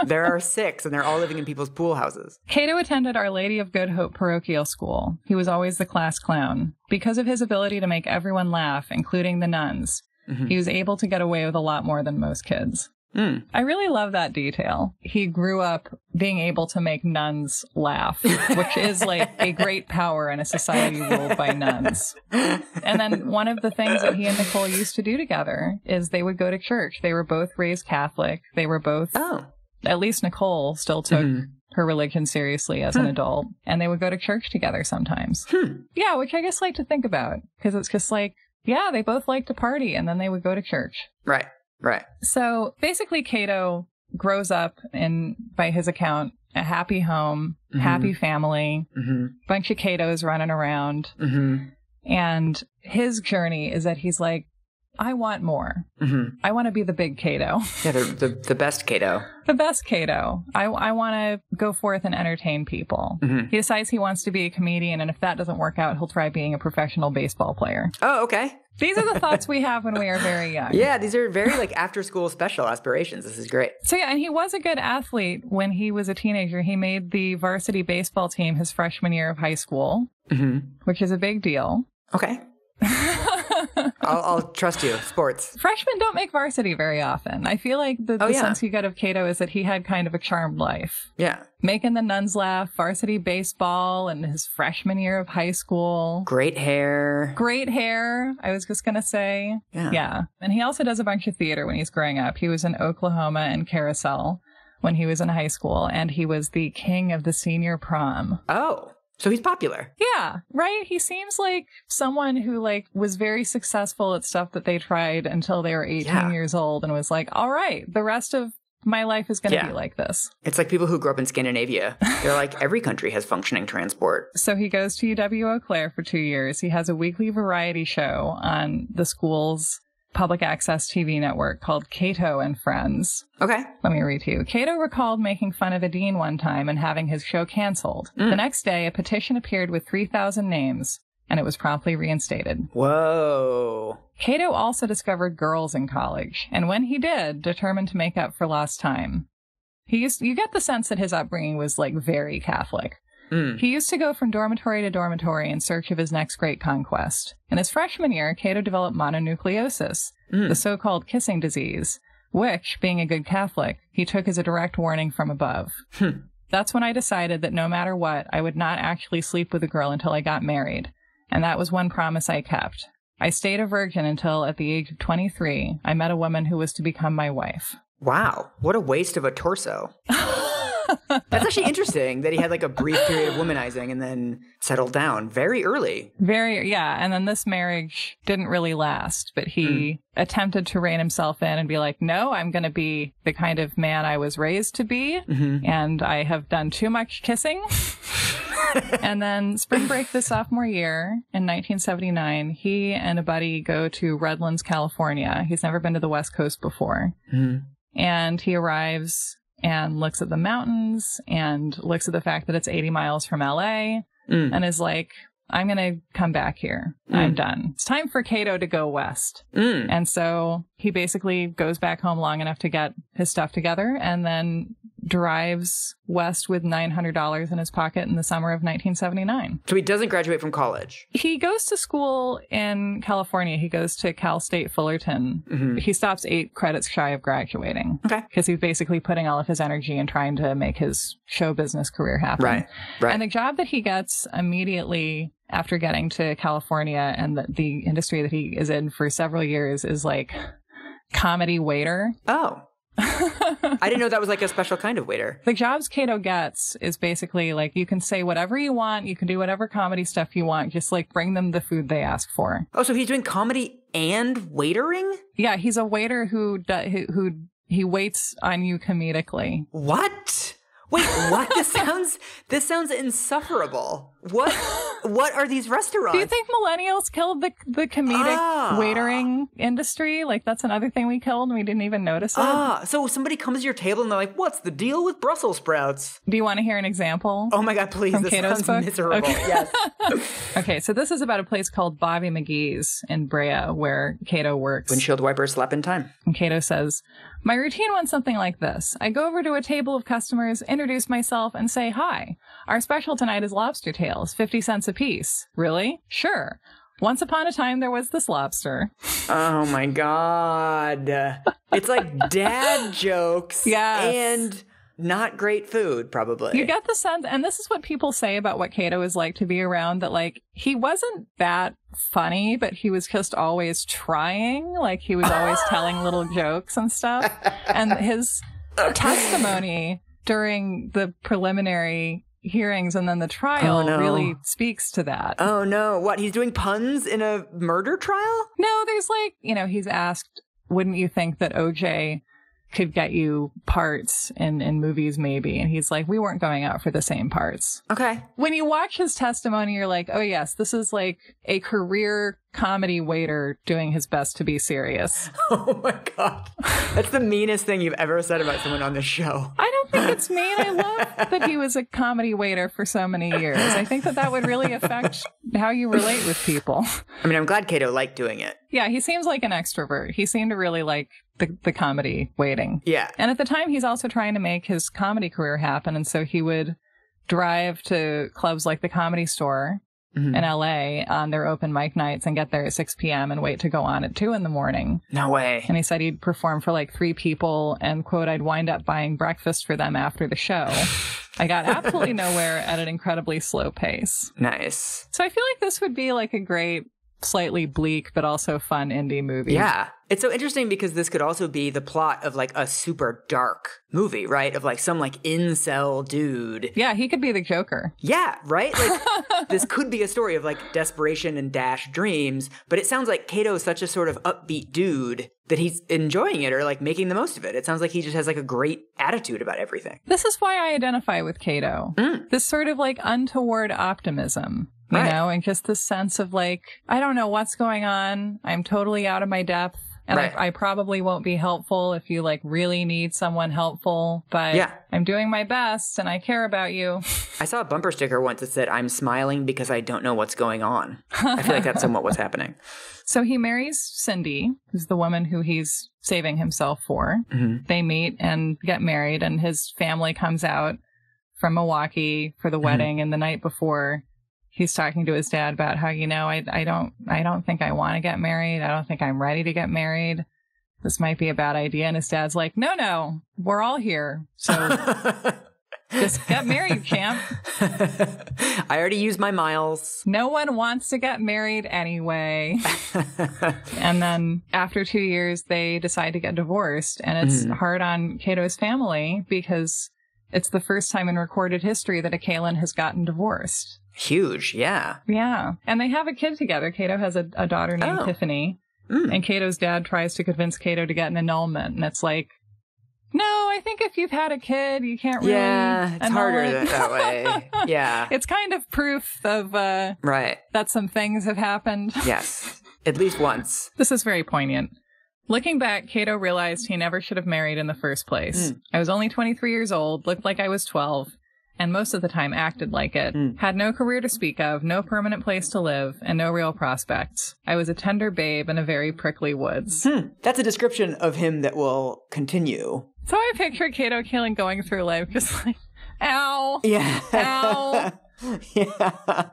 [SPEAKER 1] There are six, and they're all living in people's pool houses.
[SPEAKER 2] Kato attended Our Lady of Good Hope parochial school. He was always the class clown. Because of his ability to make everyone laugh, including the nuns, mm-hmm. he was able to get away with a lot more than most kids.
[SPEAKER 1] Mm.
[SPEAKER 2] I really love that detail. He grew up being able to make nuns laugh, which is like a great power in a society ruled by nuns. And then one of the things that he and Nicole used to do together is they would go to church. They were both raised Catholic. They were both,
[SPEAKER 1] Oh.
[SPEAKER 2] at least Nicole still took
[SPEAKER 1] Mhm.
[SPEAKER 2] her religion seriously as an adult. And they would go to church together sometimes.
[SPEAKER 1] Hmm.
[SPEAKER 2] Yeah, which I just like to think about because it's just like, yeah, they both like to party and then they would go to church.
[SPEAKER 1] Right. Right.
[SPEAKER 2] So basically, Kato grows up in, by his account, a happy home,
[SPEAKER 1] Mhm.
[SPEAKER 2] happy family,
[SPEAKER 1] Mm-hmm.
[SPEAKER 2] bunch of Katos running around.
[SPEAKER 1] Mm-hmm.
[SPEAKER 2] And his journey is that he's like, I want more.
[SPEAKER 1] Mm-hmm.
[SPEAKER 2] I want to be the big Kato,
[SPEAKER 1] Yeah, the, the the best Kato. <laughs>
[SPEAKER 2] the best Kato. I, I want to go forth and entertain people.
[SPEAKER 1] Mhm.
[SPEAKER 2] He decides he wants to be a comedian, and if that doesn't work out, he'll try being a professional baseball player.
[SPEAKER 1] Oh, okay.
[SPEAKER 2] These are the thoughts we have when we are very young.
[SPEAKER 1] Yeah, these are very like after school special aspirations. This is great.
[SPEAKER 2] So yeah, and he was a good athlete when he was a teenager. He made the varsity baseball team his freshman year of high school,
[SPEAKER 1] hmm
[SPEAKER 2] which is a big deal.
[SPEAKER 1] Okay. <laughs> <laughs> I'll, I'll trust you. Sports.
[SPEAKER 2] Freshmen don't make varsity very often. I feel like the,
[SPEAKER 1] Oh, yeah.
[SPEAKER 2] sense you get of Kato is that he had kind of a charmed life.
[SPEAKER 1] Yeah.
[SPEAKER 2] Making the nuns laugh, varsity baseball, and his freshman year of high school.
[SPEAKER 1] Great hair.
[SPEAKER 2] Great hair, I was just going to say.
[SPEAKER 1] Yeah.
[SPEAKER 2] Yeah. And he also does a bunch of theater when he's growing up. He was in Oklahoma and Carousel when he was in high school, and he was the king of the senior prom.
[SPEAKER 1] Oh, so he's popular.
[SPEAKER 2] Yeah, right? He seems like someone who like was very successful at stuff that they tried until they were 18
[SPEAKER 1] Yeah.
[SPEAKER 2] years old and was like, "All right, the rest of my life is going to
[SPEAKER 1] Yeah.
[SPEAKER 2] be like this."
[SPEAKER 1] It's like people who grew up in Scandinavia. They're like <laughs> every country has functioning transport.
[SPEAKER 2] So he goes to UW Eau Claire for 2 years. He has a weekly variety show on the school's public access TV network called Kato and Friends.
[SPEAKER 1] Okay.
[SPEAKER 2] Let me read to you. Kato recalled making fun of a dean one time and having his show canceled. Mm. The next day, a petition appeared with 3,000 names, and it was promptly reinstated.
[SPEAKER 1] Whoa.
[SPEAKER 2] Kato also discovered girls in college, and when he did, determined to make up for lost time. He used, you get the sense that his upbringing was like very Catholic.
[SPEAKER 1] Mm.
[SPEAKER 2] He used to go from dormitory to dormitory in search of his next great conquest. In his freshman year, Kato developed mononucleosis,
[SPEAKER 1] Mm.
[SPEAKER 2] the so called kissing disease, which, being a good Catholic, he took as a direct warning from above.
[SPEAKER 1] Hmm.
[SPEAKER 2] That's when I decided that no matter what, I would not actually sleep with a girl until I got married. And that was one promise I kept. I stayed a virgin until, at the age of 23, I met a woman who was to become my wife.
[SPEAKER 1] Wow. What a waste of a torso. <laughs> <laughs> That's actually interesting that he had like a brief period of womanizing and then settled down very early.
[SPEAKER 2] Very, yeah. And then this marriage didn't really last, but he attempted to rein himself in and be like, no, I'm going to be the kind of man I was raised to be.
[SPEAKER 1] Mm-hmm.
[SPEAKER 2] And I have done too much kissing. <laughs> and then spring break the sophomore year in 1979, he and a buddy go to Redlands, California. He's never been to the West Coast before.
[SPEAKER 1] Mhm.
[SPEAKER 2] And he arrives and looks at the mountains and looks at the fact that it's 80 miles from LA
[SPEAKER 1] Mm.
[SPEAKER 2] and is like, I'm going to come back here. I'm done. It's time for Kato to go west.
[SPEAKER 1] Mm.
[SPEAKER 2] And so he basically goes back home long enough to get his stuff together and then drives west with $900 in his pocket in the summer of 1979.
[SPEAKER 1] So he doesn't graduate from college.
[SPEAKER 2] He goes to school in California. He goes to Cal State Fullerton.
[SPEAKER 1] Mhm.
[SPEAKER 2] He stops eight credits shy of graduating
[SPEAKER 1] Okay.
[SPEAKER 2] because he's basically putting all of his energy in trying to make his show business career happen.
[SPEAKER 1] Right. Right.
[SPEAKER 2] And the job that he gets immediately after getting to California and the, the industry that he is in for several years is like comedy waiter.
[SPEAKER 1] oh. I didn't know that was like a special kind of waiter.
[SPEAKER 2] The jobs Kato gets is basically like you can say whatever you want, you can do whatever comedy stuff you want, just like bring them the food they ask for.
[SPEAKER 1] Oh, so he's doing comedy and waitering?
[SPEAKER 2] Yeah, he's a waiter who who, who he waits on you comedically.
[SPEAKER 1] What? Wait, what? this <laughs> sounds this sounds insufferable. What what are these restaurants?
[SPEAKER 2] Do you think millennials killed the the comedic
[SPEAKER 1] Ah.
[SPEAKER 2] waitering industry? Like that's another thing we killed and we didn't even notice it.
[SPEAKER 1] Ah, so somebody comes to your table and they're like, "What's the deal with Brussels sprouts?"
[SPEAKER 2] Do you want to hear an example?
[SPEAKER 1] Oh my god, please!
[SPEAKER 2] From
[SPEAKER 1] this
[SPEAKER 2] Kato's
[SPEAKER 1] sounds
[SPEAKER 2] book?
[SPEAKER 1] miserable.
[SPEAKER 2] Okay.
[SPEAKER 1] Yes. <laughs>
[SPEAKER 2] Okay, so this is about a place called Bobby McGee's in Brea where Kato works.
[SPEAKER 1] Windshield wipers slap in time.
[SPEAKER 2] And Kato says, My routine went something like this. I go over to a table of customers, introduce myself, and say hi. Our special tonight is lobster tails, 50 cents a piece. Really? Sure. Once upon a time, there was this lobster.
[SPEAKER 1] Oh my god. It's like dad jokes. <laughs>
[SPEAKER 2] Yes.
[SPEAKER 1] And not great food, probably.
[SPEAKER 2] You get the sense, and this is what people say about what Kato is like to be around, that like, he wasn't that funny, but he was just always trying. Like, he was always telling little <laughs> jokes and stuff. And his <laughs> testimony during the preliminary hearings and then the trial
[SPEAKER 1] Oh, no.
[SPEAKER 2] really speaks to that.
[SPEAKER 1] Oh no. What? He's doing puns in a murder trial?
[SPEAKER 2] no, there's like, you know, he's asked, wouldn't you think that OJ could get you parts in, in movies maybe. And he's like, we weren't going out for the same parts.
[SPEAKER 1] Okay.
[SPEAKER 2] When you watch his testimony, you're like, oh yes, this is like a career comedy waiter doing his best to be serious. <laughs>
[SPEAKER 1] Oh my god. That's the meanest thing you've ever said about someone on this show.
[SPEAKER 2] I don't think it's <laughs> mean. I love that he was a comedy waiter for so many years. I think that that would really affect how you relate with people.
[SPEAKER 1] I mean, I'm glad Kato liked doing it.
[SPEAKER 2] Yeah, he seems like an extrovert. He seemed to really like the, the comedy waiting.
[SPEAKER 1] Yeah.
[SPEAKER 2] And at the time, he's also trying to make his comedy career happen. And so he would drive to clubs like the Comedy Store
[SPEAKER 1] Mhm.
[SPEAKER 2] in LA on their open mic nights and get there at 6 p.m. and wait to go on at 2 in the morning.
[SPEAKER 1] No way.
[SPEAKER 2] And he said he'd perform for like three people and, quote, I'd wind up buying breakfast for them after the show. I got <laughs> absolutely nowhere at an incredibly slow pace.
[SPEAKER 1] Nice.
[SPEAKER 2] So I feel like this would be like a great, slightly bleak, but also fun indie movie.
[SPEAKER 1] Yeah. It's so interesting because this could also be the plot of like a super dark movie, right? Of like some like incel dude.
[SPEAKER 2] Yeah, he could be the Joker.
[SPEAKER 1] Yeah, right? Like <laughs> this could be a story of like desperation and dash dreams, but it sounds like Kato is such a sort of upbeat dude that he's enjoying it or like making the most of it. It sounds like he just has like a great attitude about everything.
[SPEAKER 2] This is why I identify with Kato.
[SPEAKER 1] Mm.
[SPEAKER 2] This sort of like untoward optimism, you
[SPEAKER 1] Right.
[SPEAKER 2] know, and just this sense of like, I don't know what's going on. I'm totally out of my depth. And
[SPEAKER 1] Right.
[SPEAKER 2] I, I probably won't be helpful if you like really need someone helpful, but
[SPEAKER 1] Yeah.
[SPEAKER 2] I'm doing my best and I care about you.
[SPEAKER 1] I saw a bumper sticker once that said, I'm smiling because I don't know what's going on. I feel like that's somewhat what's happening. <laughs> <laughs>
[SPEAKER 2] So he marries Cindy, who's the woman who he's saving himself for.
[SPEAKER 1] Mhm.
[SPEAKER 2] They meet and get married, and his family comes out from Milwaukee for the
[SPEAKER 1] Mhm.
[SPEAKER 2] wedding. And the night before, he's talking to his dad about how you know I I don't I don't think I want to get married. I don't think I'm ready to get married. This might be a bad idea. And his dad's like, No, no, we're all here. So <laughs> just get married, champ. <laughs>
[SPEAKER 1] I already used my miles.
[SPEAKER 2] No one wants to get married anyway. <laughs> And then after two years, they decide to get divorced. And it's
[SPEAKER 1] Mhm.
[SPEAKER 2] hard on Kato's family because it's the first time in recorded history that a Kaelin has gotten divorced.
[SPEAKER 1] Huge, yeah.
[SPEAKER 2] Yeah. And they have a kid together. Kato has a, a daughter named
[SPEAKER 1] Oh.
[SPEAKER 2] Tiffany.
[SPEAKER 1] Mm.
[SPEAKER 2] And Kato's dad tries to convince Kato to get an annulment. And it's like, no, I think if you've had a kid, you can't really.
[SPEAKER 1] Yeah, it's harder
[SPEAKER 2] it."
[SPEAKER 1] that, that way. <laughs> Yeah.
[SPEAKER 2] it's kind of proof of uh,
[SPEAKER 1] right.
[SPEAKER 2] that some things have happened. <laughs>
[SPEAKER 1] Yes. At least once.
[SPEAKER 2] This is very poignant. Looking back, Kato realized he never should have married in the first place.
[SPEAKER 1] Mm.
[SPEAKER 2] I was only 23 years old, looked like I was 12, and most of the time acted like it.
[SPEAKER 1] Mm.
[SPEAKER 2] Had no career to speak of, no permanent place to live, and no real prospects. I was a tender babe in a very prickly woods.
[SPEAKER 1] Hmm. That's a description of him that will continue.
[SPEAKER 2] So I picture Kato Kaelin going through life just <laughs> like, ow.
[SPEAKER 1] Yeah.
[SPEAKER 2] Ow. <laughs>
[SPEAKER 1] yeah.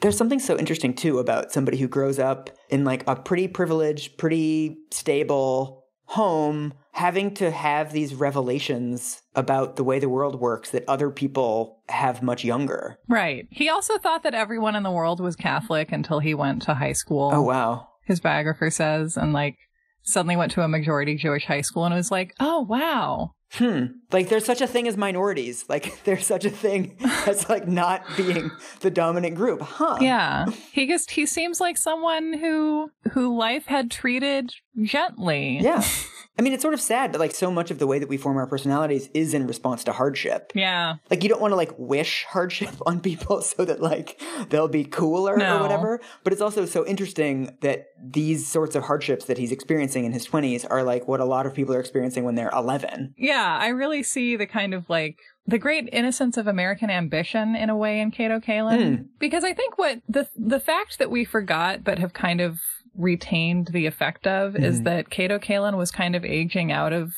[SPEAKER 1] There's something so interesting too about somebody who grows up in like a pretty privileged, pretty stable home having to have these revelations about the way the world works that other people have much younger.
[SPEAKER 2] Right. He also thought that everyone in the world was Catholic until he went to high school.
[SPEAKER 1] Oh wow.
[SPEAKER 2] his biographer says, and like suddenly went to a majority Jewish high school and was like, oh, wow.
[SPEAKER 1] Hmm. Like there's such a thing as minorities. Like <laughs> there's such a thing <laughs> as like not being the dominant group. Huh.
[SPEAKER 2] Yeah. He just, he seems like someone who, who life had treated gently.
[SPEAKER 1] Yeah. <laughs> I mean, it's sort of sad that like so much of the way that we form our personalities is in response to hardship.
[SPEAKER 2] Yeah.
[SPEAKER 1] Like you don't want to like wish hardship <laughs> on people so that like they'll be cooler
[SPEAKER 2] No.
[SPEAKER 1] or whatever. But it's also so interesting that these sorts of hardships that he's experiencing in his 20s are like what a lot of people are experiencing when they're 11.
[SPEAKER 2] Yeah. I really see the kind of like, the great innocence of American ambition in a way in Kato Kaelin.
[SPEAKER 1] Hmm.
[SPEAKER 2] Because I think what the, the fact that we forgot but have kind of retained the effect of is
[SPEAKER 1] Mhm.
[SPEAKER 2] that Kato Kaelin was kind of aging out of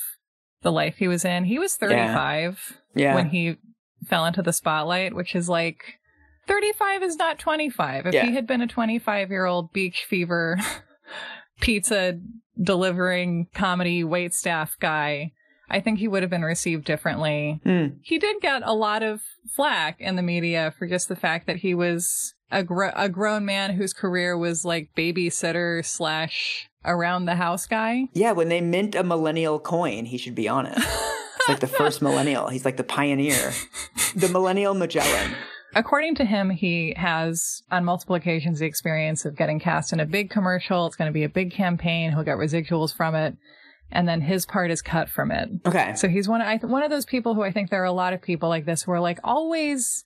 [SPEAKER 2] the life he was in. He was 35.
[SPEAKER 1] Yeah.
[SPEAKER 2] when he fell into the spotlight, which is like 35 is not 25. If
[SPEAKER 1] Yeah.
[SPEAKER 2] he had been a 25 year old beach fever <laughs> pizza delivering comedy wait staff guy, I think he would have been received differently.
[SPEAKER 1] Hmm.
[SPEAKER 2] He did get a lot of flack in the media for just the fact that he was a, gro- a grown man whose career was like babysitter slash around the house guy.
[SPEAKER 1] Yeah, when they mint a millennial coin, he should be on it. It's like the first <laughs> millennial. He's like the pioneer. The millennial Magellan.
[SPEAKER 2] According to him, he has on multiple occasions the experience of getting cast in a big commercial. It's going to be a big campaign. He'll get residuals from it. and then his part is cut from it.
[SPEAKER 1] Okay.
[SPEAKER 2] So he's one of, I th- one of those people who I think there are a lot of people like this who are like always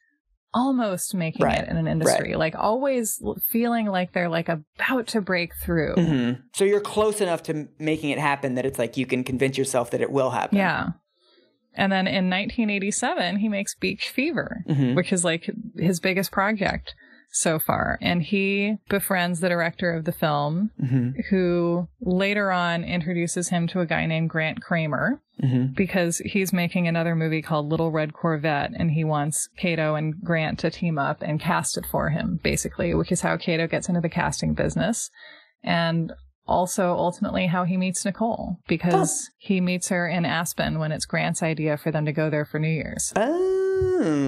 [SPEAKER 2] almost making
[SPEAKER 1] Right.
[SPEAKER 2] it in an industry, like always feeling like they're like about to break through.
[SPEAKER 1] hmm So you're close enough to making it happen that it's like you can convince yourself that it will happen.
[SPEAKER 2] Yeah. And then in 1987, he makes Beach Fever,
[SPEAKER 1] Mhm.
[SPEAKER 2] which is like his biggest project so far. And he befriends the director of the film,
[SPEAKER 1] hmm
[SPEAKER 2] who later on introduces him to a guy named Grant Kramer
[SPEAKER 1] hmm
[SPEAKER 2] because he's making another movie called Little Red Corvette and he wants Kato and Grant to team up and cast it for him, basically, which is how Kato gets into the casting business. And also ultimately how he meets Nicole because he meets her in Aspen when it's Grant's idea for them to go there for New Year's.
[SPEAKER 1] Oh.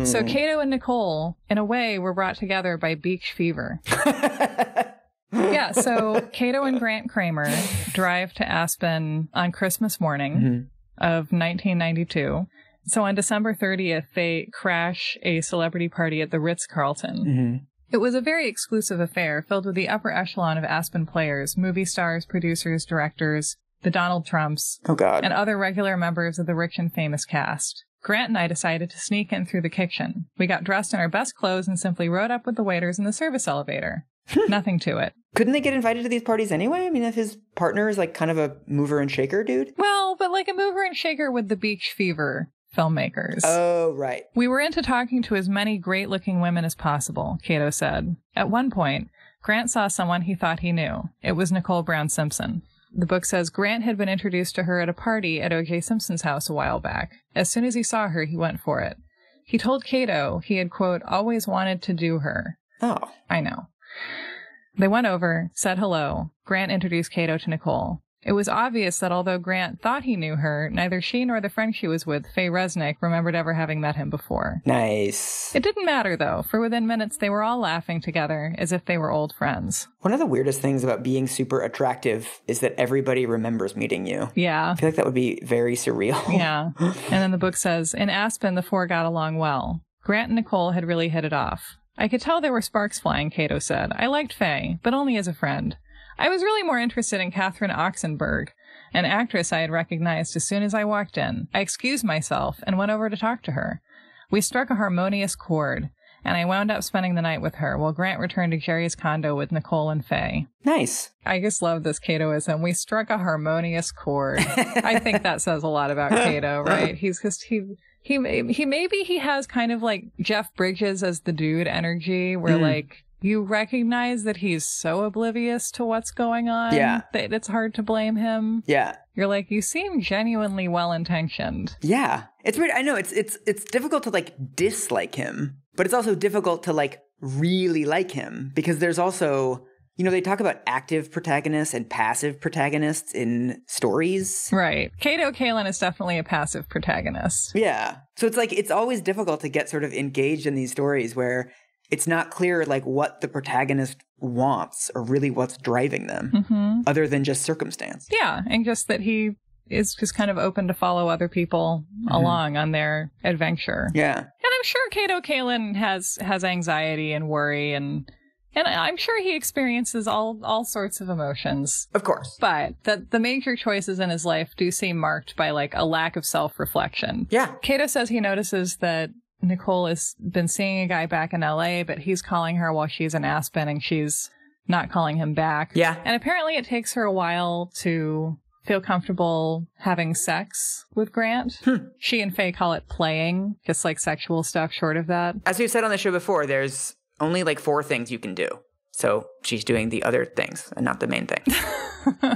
[SPEAKER 2] So Kato and Nicole, in a way, were brought together by Beach Fever. <laughs> Yeah, so Kato and Grant Kramer drive to Aspen on Christmas morning
[SPEAKER 1] Mhm.
[SPEAKER 2] of 1992. So on December 30th, they crash a celebrity party at the Ritz Carlton.
[SPEAKER 1] Mhm.
[SPEAKER 2] It was a very exclusive affair filled with the upper echelon of Aspen players, movie stars, producers, directors, the Donald Trumps,
[SPEAKER 1] Oh God.
[SPEAKER 2] and other regular members of the rich and famous cast. Grant and I decided to sneak in through the kitchen. We got dressed in our best clothes and simply rode up with the waiters in the service elevator. Hmm. Nothing to it.
[SPEAKER 1] Couldn't they get invited to these parties anyway? I mean, if his partner is like kind of a mover and shaker dude.
[SPEAKER 2] Well, but like a mover and shaker with the Beach Fever filmmakers.
[SPEAKER 1] Oh right.
[SPEAKER 2] We were into talking to as many great looking women as possible, Kato said. At one point, Grant saw someone he thought he knew. It was Nicole Brown Simpson. The book says Grant had been introduced to her at a party at O.J. Simpson's house a while back. As soon as he saw her, he went for it. He told Kato he had, quote, always wanted to do her.
[SPEAKER 1] Oh.
[SPEAKER 2] I know. They went over, said hello. Grant introduced Kato to Nicole. It was obvious that although Grant thought he knew her, neither she nor the friend she was with, Faye Resnick, remembered ever having met him before.
[SPEAKER 1] Nice.
[SPEAKER 2] It didn't matter, though, for within minutes they were all laughing together as if they were old friends.
[SPEAKER 1] One of the weirdest things about being super attractive is that everybody remembers meeting you.
[SPEAKER 2] Yeah.
[SPEAKER 1] I feel like that would be very surreal. <laughs>
[SPEAKER 2] Yeah. <laughs> And then the book says In Aspen, the four got along well. Grant and Nicole had really hit it off. I could tell there were sparks flying, Kato said. I liked Faye, but only as a friend. I was really more interested in Catherine Oxenberg, an actress I had recognized as soon as I walked in. I excused myself and went over to talk to her. We struck a harmonious chord, and I wound up spending the night with her while Grant returned to Jerry's condo with Nicole and Faye.
[SPEAKER 1] Nice.
[SPEAKER 2] I just love this Katoism. We struck a harmonious chord. I think that <laughs> says a lot about Kato, right? He's just he he may- he maybe he has kind of like Jeff Bridges as the dude energy, where
[SPEAKER 1] Mm.
[SPEAKER 2] like you recognize that he's so oblivious to what's going on
[SPEAKER 1] Yeah.
[SPEAKER 2] that it's hard to blame him.
[SPEAKER 1] Yeah.
[SPEAKER 2] You're like you seem genuinely well intentioned.
[SPEAKER 1] Yeah. It's weird. I know it's it's it's difficult to like dislike him, but it's also difficult to like really like him because there's also you know they talk about active protagonists and passive protagonists in stories.
[SPEAKER 2] Right. Kato Kaelin is definitely a passive protagonist.
[SPEAKER 1] Yeah. So it's like it's always difficult to get sort of engaged in these stories where it's not clear like what the protagonist wants or really what's driving them
[SPEAKER 2] hmm
[SPEAKER 1] other than just circumstance.
[SPEAKER 2] Yeah, and just that he is just kind of open to follow other people along on their adventure.
[SPEAKER 1] Yeah.
[SPEAKER 2] And I'm sure Kato Kaelin has has anxiety and worry and and I'm sure he experiences all all sorts of emotions.
[SPEAKER 1] Of course.
[SPEAKER 2] But the the major choices in his life do seem marked by like a lack of self-reflection.
[SPEAKER 1] Yeah.
[SPEAKER 2] Kato says he notices that Nicole has been seeing a guy back in LA, but he's calling her while she's in Aspen and she's not calling him back.
[SPEAKER 1] Yeah.
[SPEAKER 2] And apparently it takes her a while to feel comfortable having sex with Grant.
[SPEAKER 1] Hmm.
[SPEAKER 2] She and Faye call it playing, just like sexual stuff short of that.
[SPEAKER 1] As we've said on the show before, there's only like four things you can do. So she's doing the other things and not the main thing. <laughs>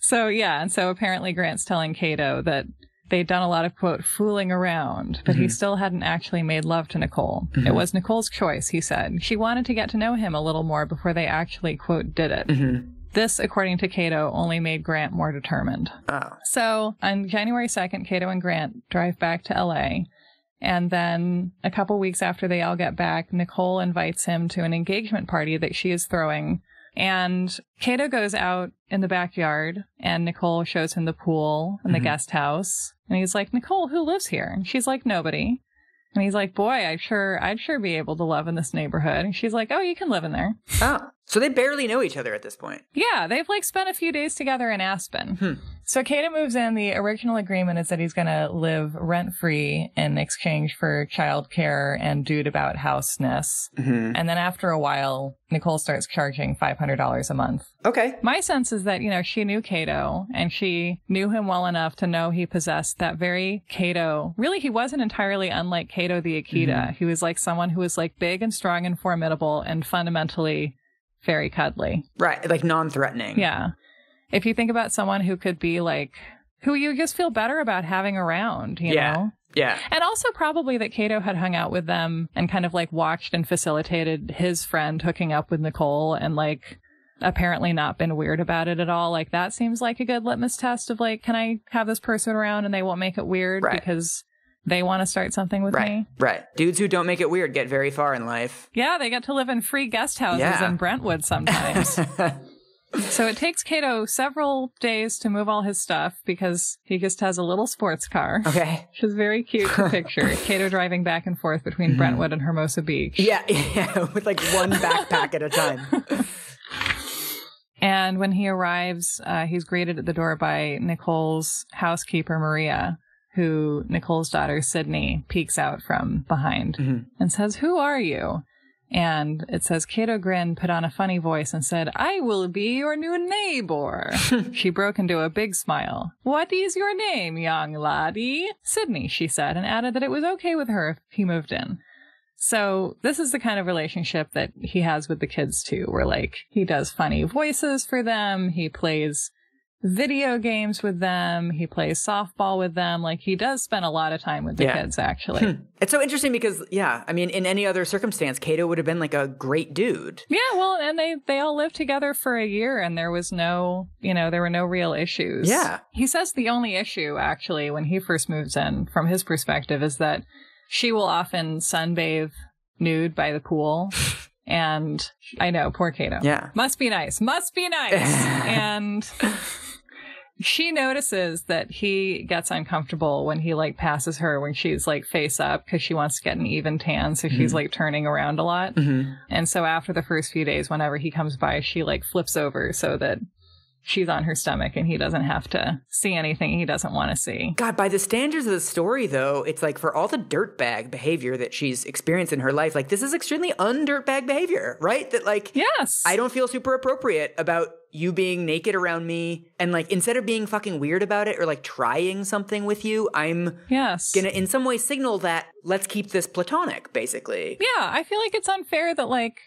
[SPEAKER 2] so yeah, and so apparently Grant's telling Kato that they'd done a lot of quote fooling around, but he
[SPEAKER 1] Mhm.
[SPEAKER 2] still hadn't actually made love to Nicole. It
[SPEAKER 1] Mhm.
[SPEAKER 2] was Nicole's choice, he said. She wanted to get to know him a little more before they actually quote did it.
[SPEAKER 1] Mm-hmm.
[SPEAKER 2] This, according to Kato, only made Grant more determined.
[SPEAKER 1] Oh.
[SPEAKER 2] So on January 2nd, Kato and Grant drive back to LA. And then a couple weeks after they all get back, Nicole invites him to an engagement party that she is throwing. And Kato goes out in the backyard and Nicole shows him the pool and the
[SPEAKER 1] Mhm.
[SPEAKER 2] guest house. And he's like, Nicole, who lives here? And she's like, nobody. And he's like, boy, I'd sure, I'd sure be able to love in this neighborhood. And she's like, oh, you can live in there.
[SPEAKER 1] Oh. So they barely know each other at this point.
[SPEAKER 2] Yeah, they've like spent a few days together in Aspen.
[SPEAKER 1] Hmm.
[SPEAKER 2] So Kato moves in. The original agreement is that he's going to live rent free in exchange for childcare and dude about houseness.
[SPEAKER 1] Mm-hmm.
[SPEAKER 2] And then after a while, Nicole starts charging $500 a month.
[SPEAKER 1] Okay.
[SPEAKER 2] My sense is that, you know, she knew Kato and she knew him well enough to know he possessed that very Kato. Really, he wasn't entirely unlike Kato the Akita.
[SPEAKER 1] Mhm.
[SPEAKER 2] He was like someone who was like big and strong and formidable and fundamentally very cuddly.
[SPEAKER 1] Right. Like non-threatening.
[SPEAKER 2] Yeah. If you think about someone who could be like, who you just feel better about having around, you
[SPEAKER 1] Yeah.
[SPEAKER 2] know?
[SPEAKER 1] Yeah.
[SPEAKER 2] And also probably that Kato had hung out with them and kind of like watched and facilitated his friend hooking up with Nicole and like apparently not been weird about it at all. Like that seems like a good litmus test of like, can I have this person around and they won't make it weird
[SPEAKER 1] Right.
[SPEAKER 2] because they want to start something with
[SPEAKER 1] Right.
[SPEAKER 2] me?
[SPEAKER 1] Right. Dudes who don't make it weird get very far in life.
[SPEAKER 2] Yeah, they get to live in free guest houses
[SPEAKER 1] Yeah.
[SPEAKER 2] in Brentwood sometimes. <laughs> So it takes Kato several days to move all his stuff because he just has a little sports car,
[SPEAKER 1] okay.
[SPEAKER 2] which is very cute to picture. <laughs> Kato driving back and forth between
[SPEAKER 1] Mhm.
[SPEAKER 2] Brentwood and Hermosa Beach.
[SPEAKER 1] Yeah. <laughs> Yeah. With like one backpack at a time.
[SPEAKER 2] And when he arrives, uh, he's greeted at the door by Nicole's housekeeper, Maria, who Nicole's daughter, Sydney, peeks out from behind
[SPEAKER 1] Mhm.
[SPEAKER 2] and says, Who are you? And it says, Kato Grin put on a funny voice and said, I will be your new neighbor. <laughs> she broke into a big smile. What is your name, young laddie? Sydney, she said, and added that it was okay with her if he moved in. So this is the kind of relationship that he has with the kids too, where like he does funny voices for them, he plays video games with them, he plays softball with them, like he does spend a lot of time with the
[SPEAKER 1] Yeah.
[SPEAKER 2] kids actually.
[SPEAKER 1] Hmm. It's so interesting because, yeah, I mean, in any other circumstance, Kato would have been like a great dude.
[SPEAKER 2] Yeah, well, and they they all lived together for a year, and there was no, you know, there were no real issues.
[SPEAKER 1] Yeah.
[SPEAKER 2] he says the only issue, actually, when he first moves in, from his perspective, is that she will often sunbathe nude by the pool, <laughs> and I know, poor Kato.
[SPEAKER 1] Yeah.
[SPEAKER 2] Must be nice. Must be nice. <laughs> and she notices that he gets uncomfortable when he like passes her when she's like face up because she wants to get an even tan. So she's
[SPEAKER 1] Mhm.
[SPEAKER 2] like turning around a lot.
[SPEAKER 1] hmm
[SPEAKER 2] And so after the first few days, whenever he comes by, she like flips over so that she's on her stomach and he doesn't have to see anything he doesn't want to see.
[SPEAKER 1] God, by the standards of the story, though, it's like for all the dirtbag behavior that she's experienced in her life, like this is extremely undirtbag behavior, right? That like
[SPEAKER 2] Yes.
[SPEAKER 1] I don't feel super appropriate about you being naked around me, and like instead of being fucking weird about it or like trying something with you, I'm
[SPEAKER 2] Yes.
[SPEAKER 1] gonna in some way signal that let's keep this platonic, basically.
[SPEAKER 2] Yeah, I feel like it's unfair that like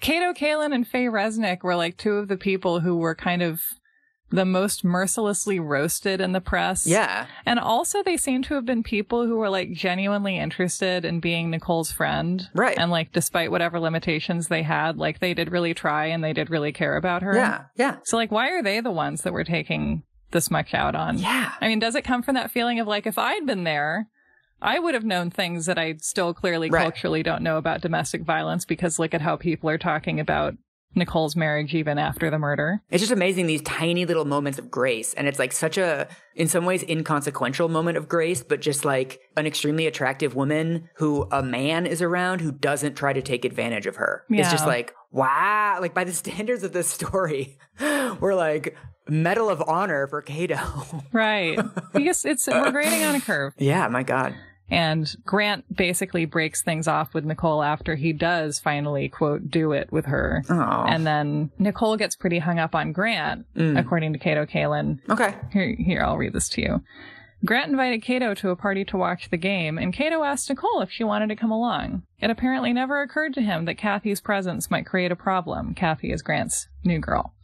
[SPEAKER 2] Kato Kaelin and Faye Resnick were like two of the people who were kind of the most mercilessly roasted in the press.
[SPEAKER 1] Yeah.
[SPEAKER 2] And also they seem to have been people who were like genuinely interested in being Nicole's friend.
[SPEAKER 1] Right.
[SPEAKER 2] And like despite whatever limitations they had, like they did really try and they did really care about her.
[SPEAKER 1] Yeah. Yeah.
[SPEAKER 2] So like why are they the ones that we're taking this much out on?
[SPEAKER 1] Yeah.
[SPEAKER 2] I mean, does it come from that feeling of like if I'd been there, I would have known things that I still clearly
[SPEAKER 1] Right.
[SPEAKER 2] culturally don't know about domestic violence because look at how people are talking about Nicole's marriage even after the murder.
[SPEAKER 1] It's just amazing these tiny little moments of grace. And it's like such a, in some ways, inconsequential moment of grace, but just like an extremely attractive woman who a man is around who doesn't try to take advantage of her. It's just like, wow. Like by the <laughs> standards of this story, <laughs> we're like, Medal of Honor for Kato. <laughs>
[SPEAKER 2] Right. because it's we're grading on a curve.
[SPEAKER 1] yeah, my God.
[SPEAKER 2] And Grant basically breaks things off with Nicole after he does finally, quote, do it with her.
[SPEAKER 1] Oh.
[SPEAKER 2] And then Nicole gets pretty hung up on Grant,
[SPEAKER 1] Mm.
[SPEAKER 2] according to Kato Kaelin.
[SPEAKER 1] okay.
[SPEAKER 2] Here, here, I'll read this to you. Grant invited Kato to a party to watch the game, and Kato asked Nicole if she wanted to come along. It apparently never occurred to him that Kathy's presence might create a problem. Kathy is Grant's new girl.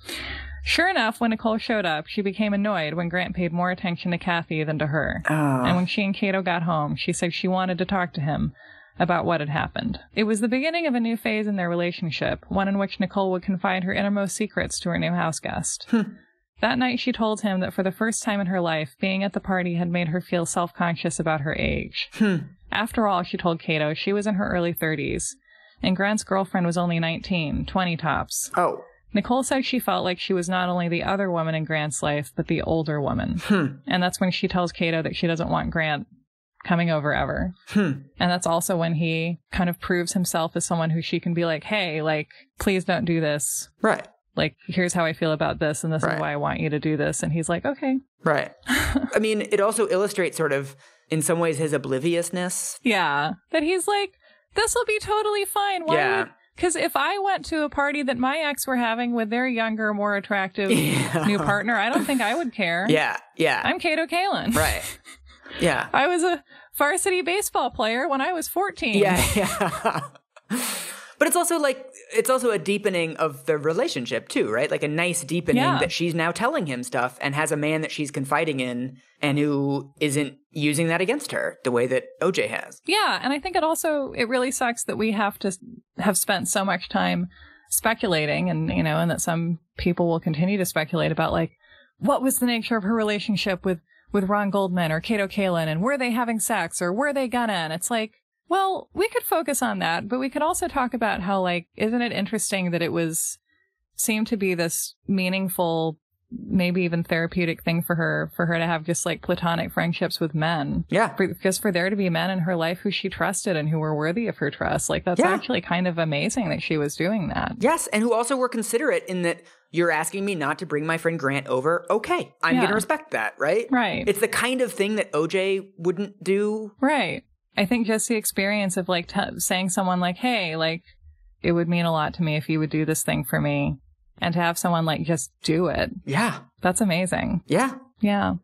[SPEAKER 2] Sure enough, when Nicole showed up, she became annoyed when Grant paid more attention to Kathy than to her.
[SPEAKER 1] Oh.
[SPEAKER 2] And when she and Kato got home, she said she wanted to talk to him about what had happened. It was the beginning of a new phase in their relationship, one in which Nicole would confide her innermost secrets to her new houseguest. That night, she told him that for the first time in her life, being at the party had made her feel self conscious about her age.
[SPEAKER 1] Hmm.
[SPEAKER 2] After all, she told Kato, she was in her early 30s, and Grant's girlfriend was only 19, 20 tops.
[SPEAKER 1] oh.
[SPEAKER 2] Nicole said she felt like she was not only the other woman in Grant's life, but the older woman.
[SPEAKER 1] Hmm.
[SPEAKER 2] And that's when she tells Kato that she doesn't want Grant coming over ever.
[SPEAKER 1] Hmm.
[SPEAKER 2] And that's also when he kind of proves himself as someone who she can be like, hey, like, please don't do this.
[SPEAKER 1] Right.
[SPEAKER 2] Like, here's how I feel about this, and this
[SPEAKER 1] Right.
[SPEAKER 2] is why I want you to do this. And he's like, okay.
[SPEAKER 1] Right. <laughs> I mean, it also illustrates sort of, in some ways, his obliviousness.
[SPEAKER 2] Yeah. That he's like, this will be totally fine. Why
[SPEAKER 1] Yeah.
[SPEAKER 2] would. Because if I went to a party that my ex were having with their younger, more attractive
[SPEAKER 1] Yeah.
[SPEAKER 2] new partner, I don't think I would care. <laughs>
[SPEAKER 1] Yeah. Yeah.
[SPEAKER 2] I'm Kato Kaelin.
[SPEAKER 1] right. Yeah. <laughs>
[SPEAKER 2] I was a varsity baseball player when I was 14.
[SPEAKER 1] Yeah. <laughs> Yeah. But it's also like it's also a deepening of the relationship too, right? Like a nice deepening
[SPEAKER 2] Yeah.
[SPEAKER 1] that she's now telling him stuff and has a man that she's confiding in and who isn't using that against her the way that OJ has.
[SPEAKER 2] Yeah, and I think it also it really sucks that we have to have spent so much time speculating and you know and that some people will continue to speculate about like what was the nature of her relationship with with Ron Goldman or Kato Kaelin and were they having sex or were they gonna and it's like well we could focus on that but we could also talk about how like isn't it interesting that it was seemed to be this meaningful maybe even therapeutic thing for her for her to have just like platonic friendships with men
[SPEAKER 1] Yeah.
[SPEAKER 2] for, just for there to be men in her life who she trusted and who were worthy of her trust. Like that's
[SPEAKER 1] Yeah.
[SPEAKER 2] actually kind of amazing that she was doing that.
[SPEAKER 1] Yes, and who also were considerate in that you're asking me not to bring my friend Grant over. Okay, I'm
[SPEAKER 2] Yeah.
[SPEAKER 1] going to respect that, right?
[SPEAKER 2] Right.
[SPEAKER 1] It's the kind of thing that OJ wouldn't do.
[SPEAKER 2] right. I think just the experience of like t- saying someone like, "Hey, like it would mean a lot to me if you would do this thing for me," and to have someone like just do it.
[SPEAKER 1] Yeah.
[SPEAKER 2] That's amazing.
[SPEAKER 1] Yeah.
[SPEAKER 2] Yeah.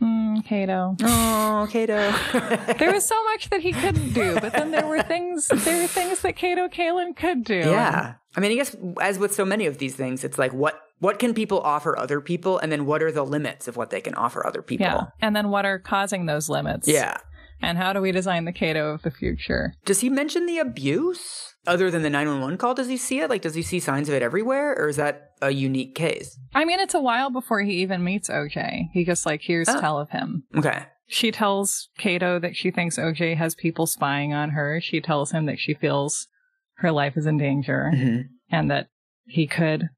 [SPEAKER 2] Mm, Kato.
[SPEAKER 1] Oh, Kato. <laughs>
[SPEAKER 2] There was so much that he couldn't do, but then there were things there were things that Kato Kalin could do.
[SPEAKER 1] Yeah. I mean, I guess as with so many of these things, it's like what what can people offer other people and then what are the limits of what they can offer other people?
[SPEAKER 2] Yeah. And then what are causing those limits?
[SPEAKER 1] Yeah.
[SPEAKER 2] And how do we design the Kato of the future?
[SPEAKER 1] Does he mention the abuse other than the 911 call? Does he see it? Like does he see signs of it everywhere or is that a unique case?
[SPEAKER 2] I mean, it's a while before he even meets OJ. He just like hears
[SPEAKER 1] Oh.
[SPEAKER 2] tell of him.
[SPEAKER 1] Okay.
[SPEAKER 2] She tells Kato that she thinks OJ has people spying on her. She tells him that she feels her life is in danger
[SPEAKER 1] hmm
[SPEAKER 2] and that he could